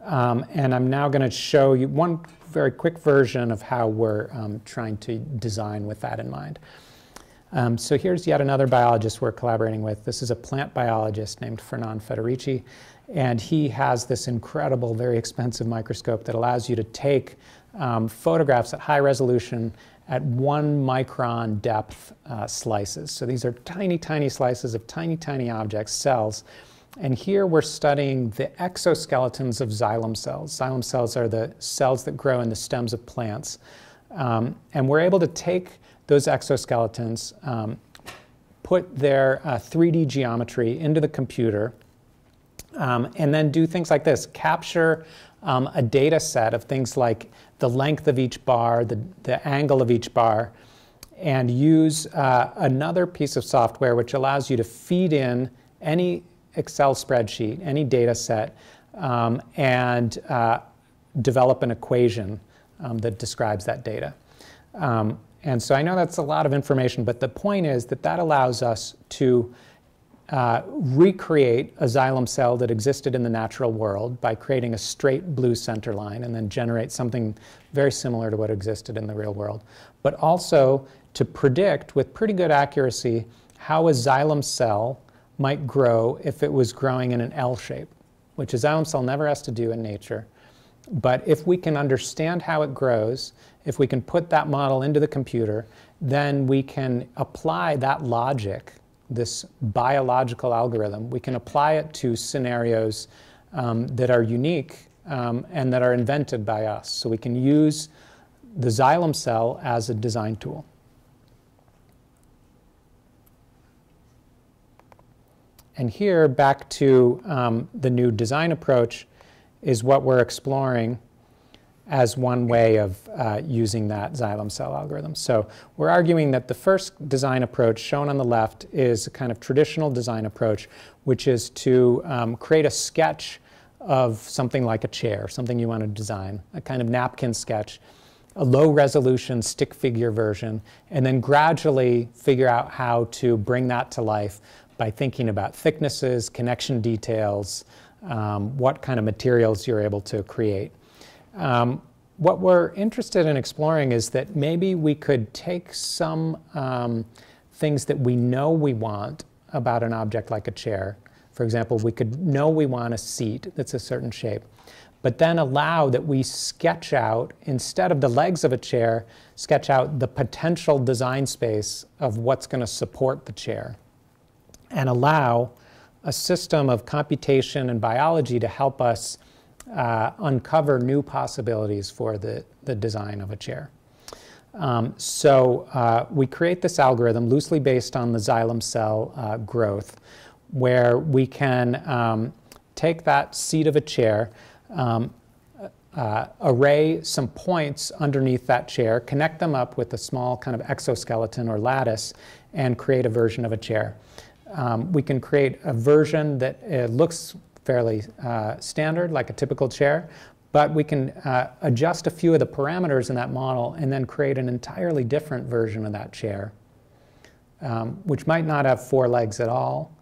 Um, and I'm now going to show you one very quick version of how we're um, trying to design with that in mind. Um, so here's yet another biologist we're collaborating with. This is a plant biologist named Fernán Federici. And he has this incredible, very expensive microscope that allows you to take um, photographs at high resolution at one micron depth uh, slices. So these are tiny, tiny slices of tiny, tiny objects, cells. And here we're studying the exoskeletons of xylem cells. Xylem cells are the cells that grow in the stems of plants. Um, and we're able to take those exoskeletons, um, put their uh, 3D geometry into the computer, um, and then do things like this capture um, a data set of things like the length of each bar, the, the angle of each bar, and use uh, another piece of software which allows you to feed in any Excel spreadsheet, any data set, um, and uh, develop an equation um, that describes that data. Um, and so I know that's a lot of information, but the point is that that allows us to uh, recreate a xylem cell that existed in the natural world by creating a straight blue center line and then generate something very similar to what existed in the real world. But also to predict with pretty good accuracy how a xylem cell might grow if it was growing in an L shape, which a xylem cell never has to do in nature. But if we can understand how it grows, if we can put that model into the computer, then we can apply that logic this biological algorithm, we can apply it to scenarios um, that are unique um, and that are invented by us. So we can use the xylem cell as a design tool. And here, back to um, the new design approach, is what we're exploring as one way of uh, using that xylem cell algorithm. So we're arguing that the first design approach shown on the left is a kind of traditional design approach, which is to um, create a sketch of something like a chair, something you want to design, a kind of napkin sketch, a low resolution stick figure version, and then gradually figure out how to bring that to life by thinking about thicknesses, connection details, um, what kind of materials you're able to create. Um, what we're interested in exploring is that maybe we could take some um, things that we know we want about an object like a chair. For example, we could know we want a seat that's a certain shape, but then allow that we sketch out, instead of the legs of a chair, sketch out the potential design space of what's going to support the chair, and allow a system of computation and biology to help us uh, uncover new possibilities for the, the design of a chair. Um, so uh, we create this algorithm loosely based on the xylem cell uh, growth, where we can um, take that seat of a chair, um, uh, array some points underneath that chair, connect them up with a small kind of exoskeleton or lattice, and create a version of a chair. Um, we can create a version that uh, looks fairly uh, standard, like a typical chair, but we can uh, adjust a few of the parameters in that model and then create an entirely different version of that chair, um, which might not have four legs at all,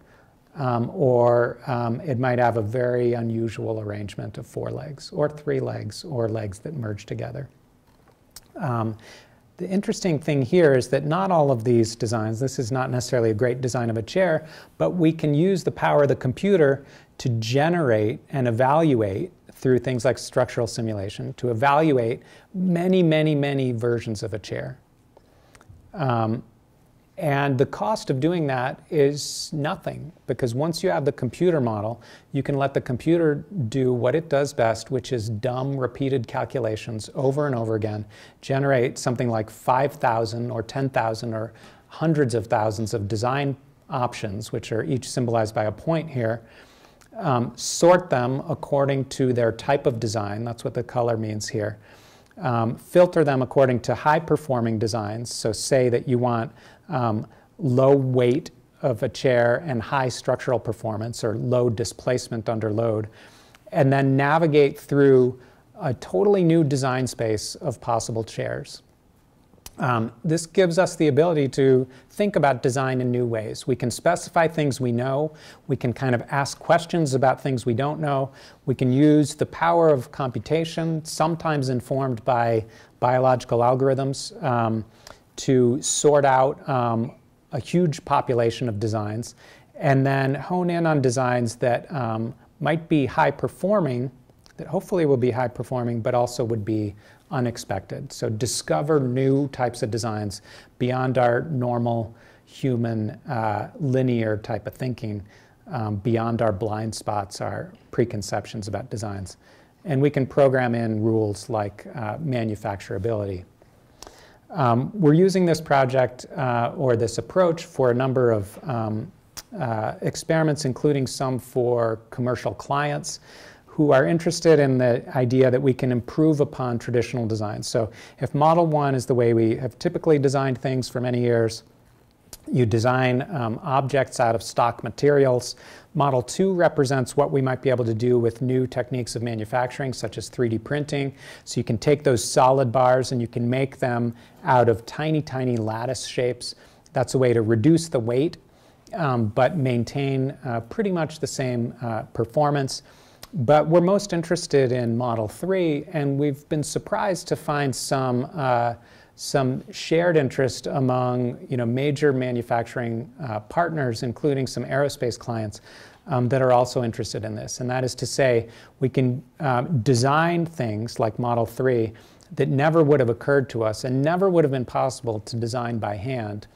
um, or um, it might have a very unusual arrangement of four legs, or three legs, or legs that merge together. Um, the interesting thing here is that not all of these designs, this is not necessarily a great design of a chair, but we can use the power of the computer to generate and evaluate through things like structural simulation to evaluate many, many, many versions of a chair. Um, and the cost of doing that is nothing because once you have the computer model, you can let the computer do what it does best, which is dumb, repeated calculations over and over again, generate something like 5,000 or 10,000 or hundreds of thousands of design options, which are each symbolized by a point here, um, sort them according to their type of design. That's what the color means here. Um, filter them according to high performing designs. So, say that you want um, low weight of a chair and high structural performance or low displacement under load, and then navigate through a totally new design space of possible chairs. Um, this gives us the ability to think about design in new ways. We can specify things we know. We can kind of ask questions about things we don't know. We can use the power of computation, sometimes informed by biological algorithms, um, to sort out um, a huge population of designs and then hone in on designs that um, might be high performing, that hopefully will be high performing, but also would be unexpected. So discover new types of designs beyond our normal human uh, linear type of thinking, um, beyond our blind spots, our preconceptions about designs. And we can program in rules like uh, manufacturability. Um, we're using this project uh, or this approach for a number of um, uh, experiments, including some for commercial clients who are interested in the idea that we can improve upon traditional designs. So if Model 1 is the way we have typically designed things for many years, you design um, objects out of stock materials. Model 2 represents what we might be able to do with new techniques of manufacturing, such as 3D printing. So you can take those solid bars and you can make them out of tiny, tiny lattice shapes. That's a way to reduce the weight, um, but maintain uh, pretty much the same uh, performance. But we're most interested in Model 3, and we've been surprised to find some, uh, some shared interest among you know, major manufacturing uh, partners, including some aerospace clients, um, that are also interested in this. And that is to say, we can um, design things like Model 3 that never would have occurred to us and never would have been possible to design by hand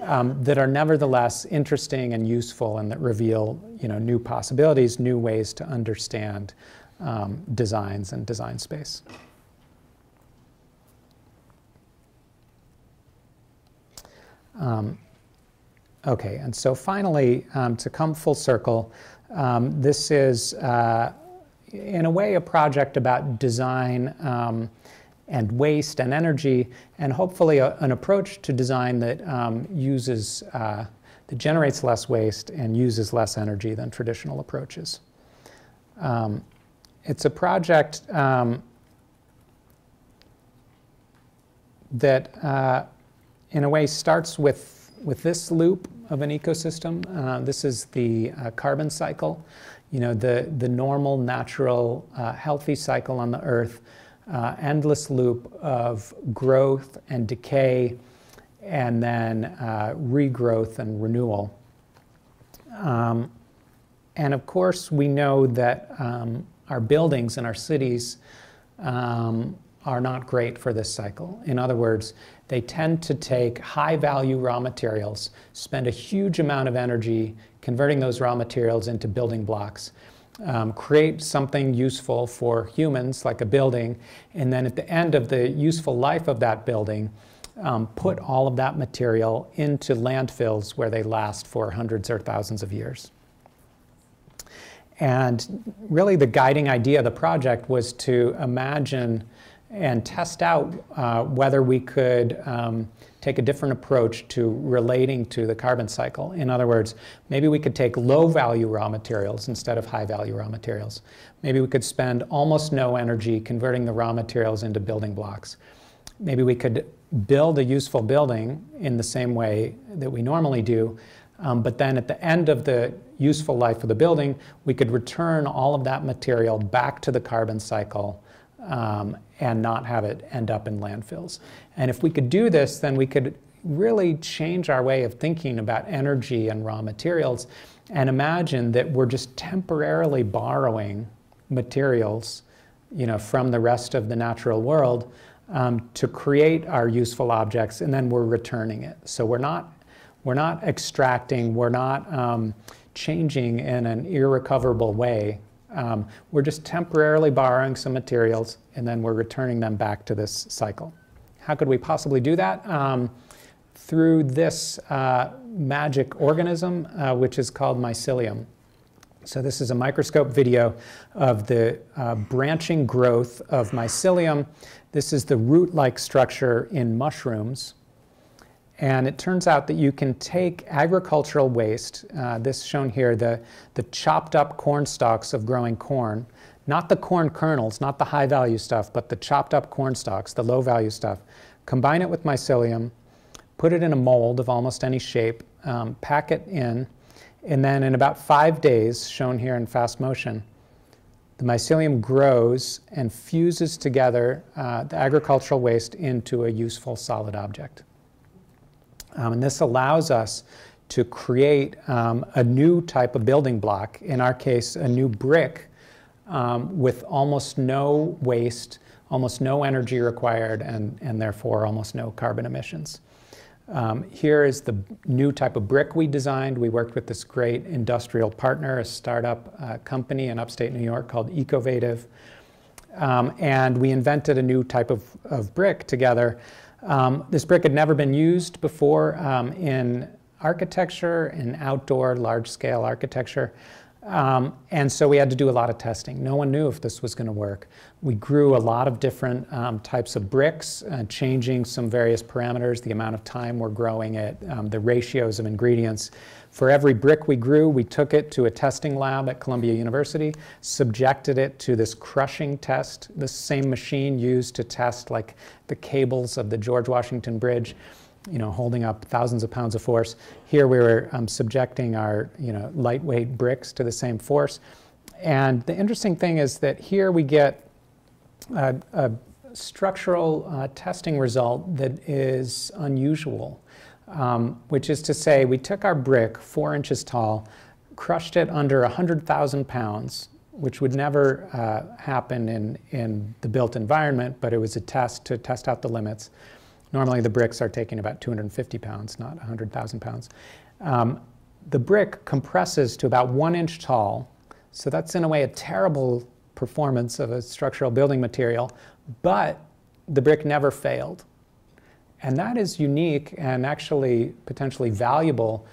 um, that are nevertheless interesting and useful and that reveal you know, new possibilities, new ways to understand um, designs and design space. Um, okay, and so finally, um, to come full circle, um, this is uh, in a way a project about design um, and waste and energy, and hopefully a, an approach to design that um, uses, uh, that generates less waste and uses less energy than traditional approaches. Um, it's a project um, that, uh, in a way, starts with, with this loop of an ecosystem. Uh, this is the uh, carbon cycle, you know, the, the normal, natural, uh, healthy cycle on the Earth uh, endless loop of growth and decay and then uh, regrowth and renewal. Um, and of course, we know that um, our buildings and our cities um, are not great for this cycle. In other words, they tend to take high value raw materials, spend a huge amount of energy converting those raw materials into building blocks, um, create something useful for humans, like a building, and then at the end of the useful life of that building, um, put all of that material into landfills where they last for hundreds or thousands of years. And really, the guiding idea of the project was to imagine and test out uh, whether we could um, take a different approach to relating to the carbon cycle. In other words, maybe we could take low value raw materials instead of high value raw materials. Maybe we could spend almost no energy converting the raw materials into building blocks. Maybe we could build a useful building in the same way that we normally do, um, but then at the end of the useful life of the building, we could return all of that material back to the carbon cycle um, and not have it end up in landfills. And if we could do this, then we could really change our way of thinking about energy and raw materials and imagine that we're just temporarily borrowing materials you know, from the rest of the natural world um, to create our useful objects, and then we're returning it. So we're not, we're not extracting, we're not um, changing in an irrecoverable way. Um, we're just temporarily borrowing some materials, and then we're returning them back to this cycle. How could we possibly do that? Um, through this uh, magic organism, uh, which is called mycelium. So this is a microscope video of the uh, branching growth of mycelium. This is the root-like structure in mushrooms. And it turns out that you can take agricultural waste, uh, this shown here, the, the chopped up corn stalks of growing corn, not the corn kernels, not the high value stuff, but the chopped up corn stalks, the low value stuff, combine it with mycelium, put it in a mold of almost any shape, um, pack it in, and then in about five days, shown here in fast motion, the mycelium grows and fuses together uh, the agricultural waste into a useful solid object. Um, and this allows us to create um, a new type of building block, in our case, a new brick um, with almost no waste, almost no energy required, and, and therefore almost no carbon emissions. Um, here is the new type of brick we designed. We worked with this great industrial partner, a startup uh, company in upstate New York called Ecovative. Um, and we invented a new type of, of brick together. Um, this brick had never been used before um, in architecture, in outdoor large scale architecture. Um, and so we had to do a lot of testing. No one knew if this was going to work. We grew a lot of different um, types of bricks, uh, changing some various parameters, the amount of time we're growing it, um, the ratios of ingredients. For every brick we grew, we took it to a testing lab at Columbia University, subjected it to this crushing test, the same machine used to test like the cables of the George Washington Bridge you know, holding up thousands of pounds of force. Here we were um, subjecting our, you know, lightweight bricks to the same force. And the interesting thing is that here we get a, a structural uh, testing result that is unusual, um, which is to say we took our brick, four inches tall, crushed it under 100,000 pounds, which would never uh, happen in, in the built environment, but it was a test to test out the limits. Normally the bricks are taking about 250 pounds, not 100,000 pounds. Um, the brick compresses to about one inch tall, so that's in a way a terrible performance of a structural building material, but the brick never failed. And that is unique and actually potentially valuable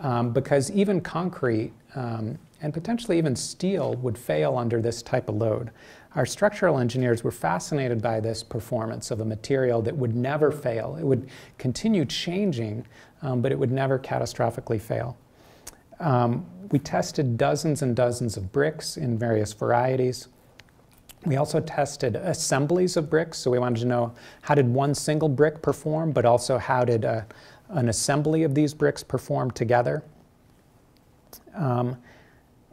um, because even concrete um, and potentially even steel would fail under this type of load. Our structural engineers were fascinated by this performance of a material that would never fail. It would continue changing, um, but it would never catastrophically fail. Um, we tested dozens and dozens of bricks in various varieties. We also tested assemblies of bricks, so we wanted to know how did one single brick perform, but also how did a, uh, an assembly of these bricks perform together. Um,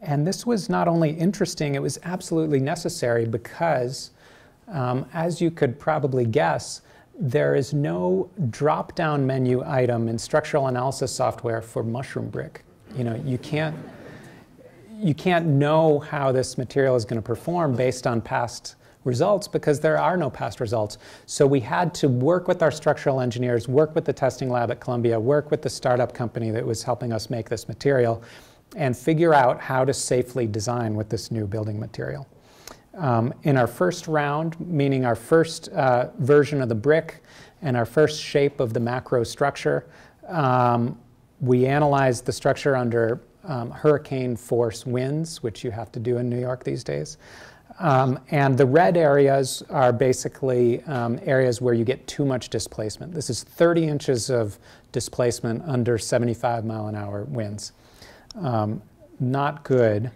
and this was not only interesting, it was absolutely necessary because, um, as you could probably guess, there is no drop down menu item in structural analysis software for mushroom brick. You know, you can't, you can't know how this material is going to perform based on past results because there are no past results. So we had to work with our structural engineers, work with the testing lab at Columbia, work with the startup company that was helping us make this material and figure out how to safely design with this new building material. Um, in our first round, meaning our first uh, version of the brick and our first shape of the macro structure, um, we analyzed the structure under um, hurricane force winds, which you have to do in New York these days. Um, and the red areas are basically um, areas where you get too much displacement. This is 30 inches of displacement under 75 mile an hour winds um, not good.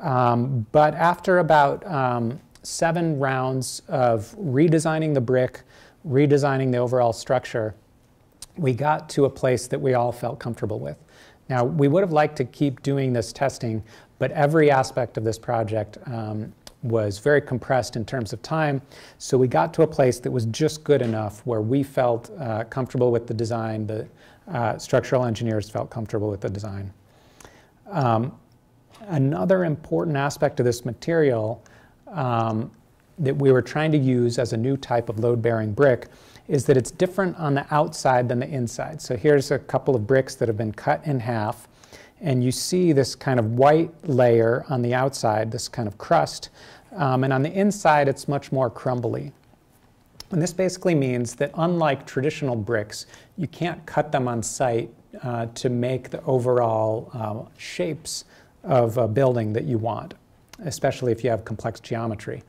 Um, but after about um, seven rounds of redesigning the brick, redesigning the overall structure, we got to a place that we all felt comfortable with. Now, we would have liked to keep doing this testing, but every aspect of this project um, was very compressed in terms of time. So we got to a place that was just good enough where we felt uh, comfortable with the design, the uh, structural engineers felt comfortable with the design. Um, another important aspect of this material um, that we were trying to use as a new type of load-bearing brick is that it's different on the outside than the inside. So here's a couple of bricks that have been cut in half, and you see this kind of white layer on the outside, this kind of crust, um, and on the inside it's much more crumbly. And this basically means that unlike traditional bricks, you can't cut them on site uh, to make the overall uh, shapes of a building that you want, especially if you have complex geometry.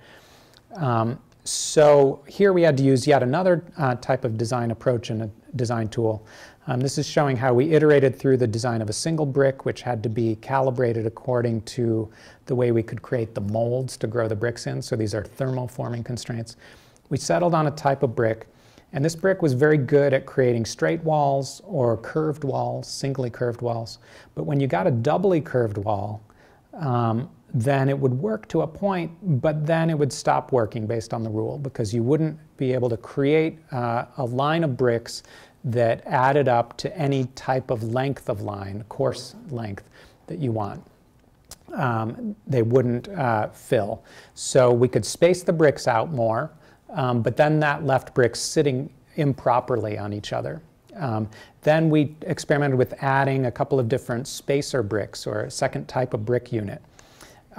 Um, so here we had to use yet another uh, type of design approach and a design tool. Um, this is showing how we iterated through the design of a single brick, which had to be calibrated according to the way we could create the molds to grow the bricks in. So these are thermal forming constraints. We settled on a type of brick, and this brick was very good at creating straight walls or curved walls, singly curved walls. But when you got a doubly curved wall, um, then it would work to a point, but then it would stop working based on the rule because you wouldn't be able to create uh, a line of bricks that added up to any type of length of line, course length that you want. Um, they wouldn't uh, fill. So we could space the bricks out more, um, but then that left bricks sitting improperly on each other. Um, then we experimented with adding a couple of different spacer bricks or a second type of brick unit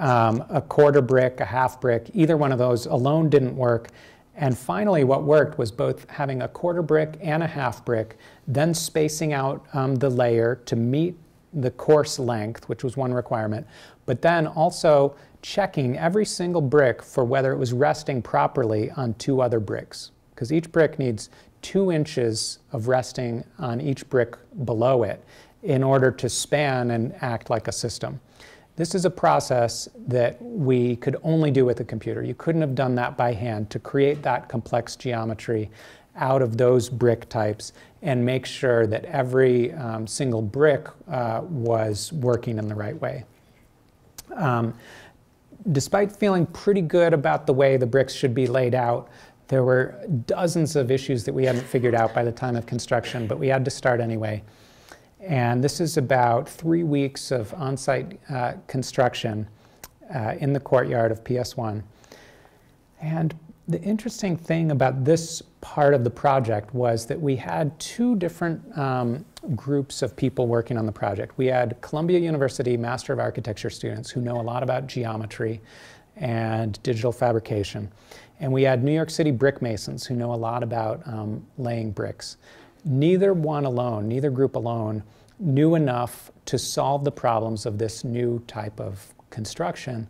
um, a quarter brick, a half brick. Either one of those alone didn't work. And finally, what worked was both having a quarter brick and a half brick, then spacing out um, the layer to meet the course length, which was one requirement, but then also checking every single brick for whether it was resting properly on two other bricks. Because each brick needs two inches of resting on each brick below it in order to span and act like a system. This is a process that we could only do with a computer. You couldn't have done that by hand to create that complex geometry out of those brick types and make sure that every um, single brick uh, was working in the right way. Um, despite feeling pretty good about the way the bricks should be laid out, there were dozens of issues that we hadn't figured out by the time of construction, but we had to start anyway. And this is about three weeks of on-site uh, construction uh, in the courtyard of PS1. And the interesting thing about this part of the project was that we had two different um, groups of people working on the project. We had Columbia University Master of Architecture students who know a lot about geometry and digital fabrication. And we had New York City brick masons who know a lot about um, laying bricks neither one alone, neither group alone, knew enough to solve the problems of this new type of construction.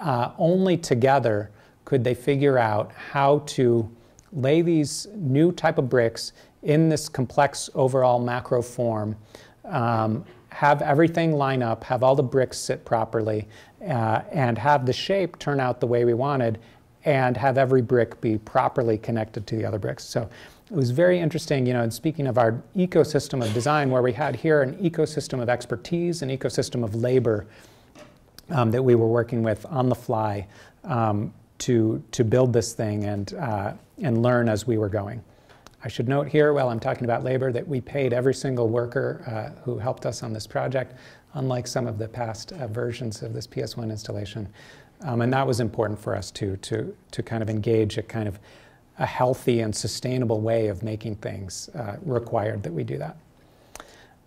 Uh, only together could they figure out how to lay these new type of bricks in this complex overall macro form, um, have everything line up, have all the bricks sit properly, uh, and have the shape turn out the way we wanted, and have every brick be properly connected to the other bricks. So it was very interesting, you know, and speaking of our ecosystem of design, where we had here an ecosystem of expertise, an ecosystem of labor um, that we were working with on the fly um, to, to build this thing and, uh, and learn as we were going. I should note here, while I'm talking about labor, that we paid every single worker uh, who helped us on this project, unlike some of the past uh, versions of this PS1 installation. Um, and that was important for us too, to, to kind of engage a kind of a healthy and sustainable way of making things uh, required that we do that.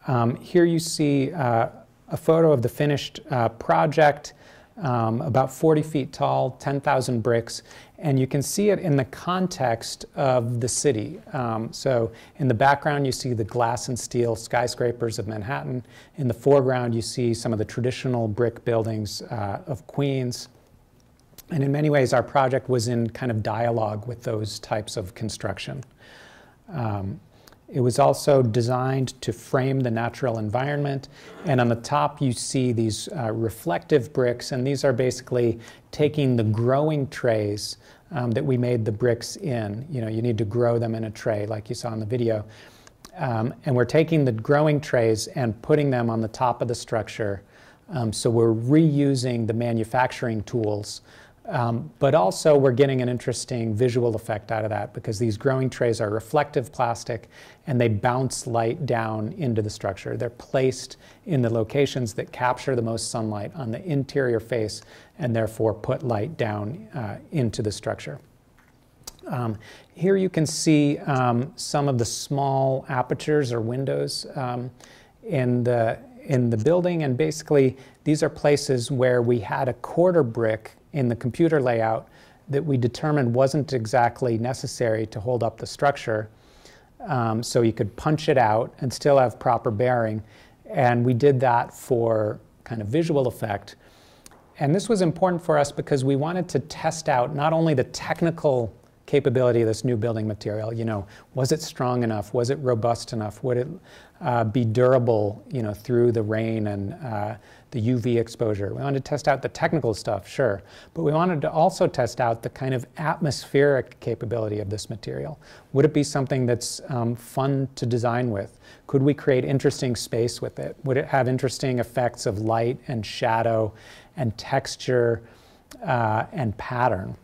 Um, here you see uh, a photo of the finished uh, project, um, about 40 feet tall, 10,000 bricks, and you can see it in the context of the city. Um, so in the background you see the glass and steel skyscrapers of Manhattan. In the foreground you see some of the traditional brick buildings uh, of Queens. And in many ways, our project was in kind of dialogue with those types of construction. Um, it was also designed to frame the natural environment. And on the top, you see these uh, reflective bricks. And these are basically taking the growing trays um, that we made the bricks in. You know, you need to grow them in a tray, like you saw in the video. Um, and we're taking the growing trays and putting them on the top of the structure. Um, so we're reusing the manufacturing tools Um, but also, we're getting an interesting visual effect out of that because these growing trays are reflective plastic and they bounce light down into the structure. They're placed in the locations that capture the most sunlight on the interior face and therefore put light down uh, into the structure. Um, here you can see um, some of the small apertures or windows um, in the in the building, and basically these are places where we had a quarter brick in the computer layout that we determined wasn't exactly necessary to hold up the structure. Um, so you could punch it out and still have proper bearing. And we did that for kind of visual effect. And this was important for us because we wanted to test out not only the technical capability of this new building material. You know, was it strong enough? Was it robust enough? Would it uh, be durable, you know, through the rain and uh, the UV exposure? We wanted to test out the technical stuff, sure, but we wanted to also test out the kind of atmospheric capability of this material. Would it be something that's um, fun to design with? Could we create interesting space with it? Would it have interesting effects of light and shadow and texture uh, and pattern?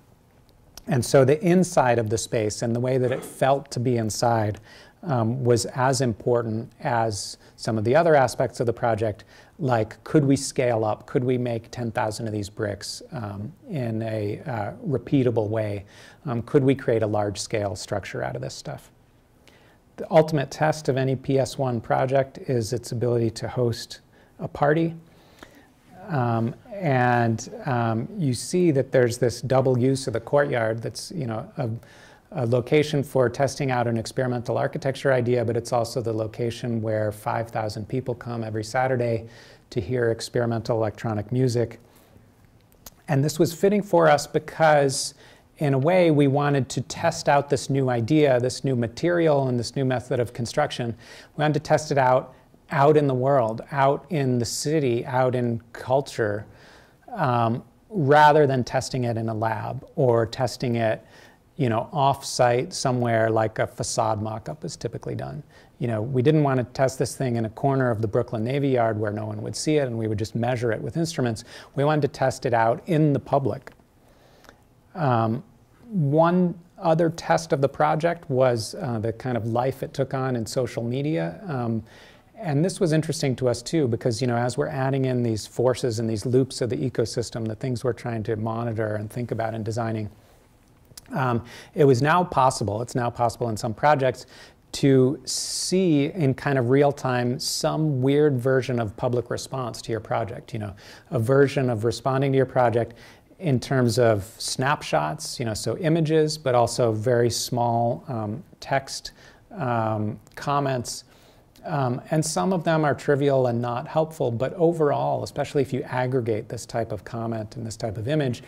And so the inside of the space and the way that it felt to be inside um, was as important as some of the other aspects of the project, like could we scale up? Could we make 10,000 of these bricks um, in a uh, repeatable way? Um, could we create a large scale structure out of this stuff? The ultimate test of any PS1 project is its ability to host a party. Um, and um, you see that there's this double use of the courtyard that's you know a, a, location for testing out an experimental architecture idea, but it's also the location where 5,000 people come every Saturday to hear experimental electronic music. And this was fitting for us because in a way, we wanted to test out this new idea, this new material, and this new method of construction. We wanted to test it out out in the world, out in the city, out in culture, um, rather than testing it in a lab or testing it you know, off-site somewhere like a facade mock-up is typically done. You know, we didn't want to test this thing in a corner of the Brooklyn Navy Yard where no one would see it and we would just measure it with instruments. We wanted to test it out in the public. Um, one other test of the project was uh, the kind of life it took on in social media. Um, and this was interesting to us too, because you know, as we're adding in these forces and these loops of the ecosystem, the things we're trying to monitor and think about in designing, um, it was now possible, it's now possible in some projects, to see in kind of real time some weird version of public response to your project. You know, a version of responding to your project in terms of snapshots, you know, so images, but also very small um, text um, comments um, and some of them are trivial and not helpful, but overall, especially if you aggregate this type of comment and this type of image,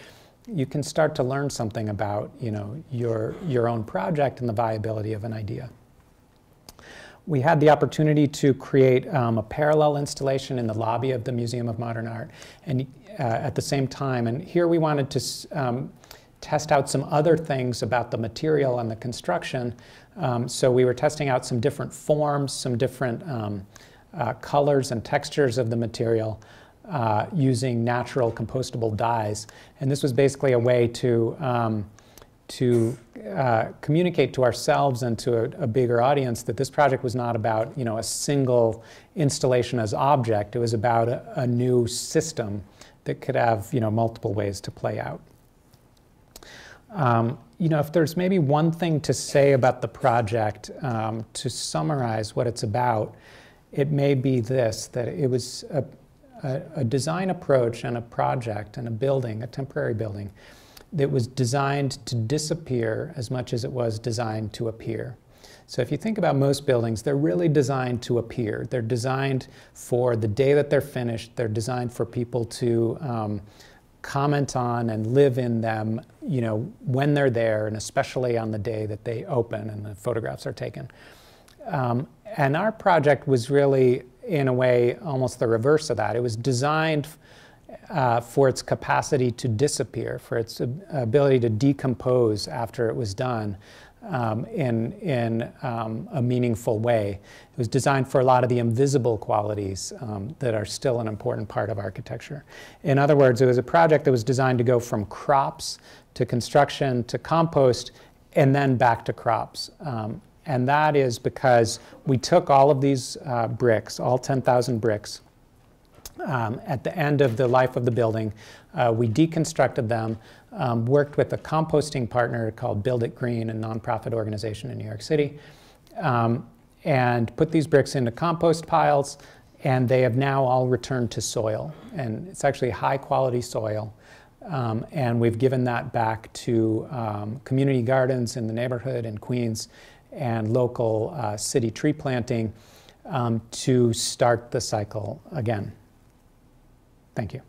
you can start to learn something about you know, your, your own project and the viability of an idea. We had the opportunity to create um, a parallel installation in the lobby of the Museum of Modern Art and uh, at the same time. And here we wanted to um, test out some other things about the material and the construction um, so we were testing out some different forms, some different um, uh, colors and textures of the material uh, using natural compostable dyes. And this was basically a way to, um, to uh, communicate to ourselves and to a, a, bigger audience that this project was not about you know, a single installation as object. It was about a, a new system that could have you know, multiple ways to play out. Um, you know, if there's maybe one thing to say about the project um, to summarize what it's about, it may be this that it was a, a, a, design approach and a project and a building, a temporary building, that was designed to disappear as much as it was designed to appear. So if you think about most buildings, they're really designed to appear. They're designed for the day that they're finished. They're designed for people to um, comment on and live in them, you know, when they're there, and especially on the day that they open and the photographs are taken. Um, and our project was really, in a way, almost the reverse of that. It was designed uh, for its capacity to disappear, for its ability to decompose after it was done. um, in, in um, a meaningful way. It was designed for a lot of the invisible qualities um, that are still an important part of architecture. In other words, it was a project that was designed to go from crops to construction to compost and then back to crops. And that is because we took all of these uh, bricks, all 10,000 bricks, um, at the end of the life of the building. Uh, we deconstructed them, um, worked with a composting partner called Build It Green, a nonprofit organization in New York City, um, and put these bricks into compost piles, and they have now all returned to soil. And it's actually high quality soil. Um, and we've given that back to um, community gardens in the neighborhood in Queens and local uh, city tree planting um, to start the cycle again. Thank you.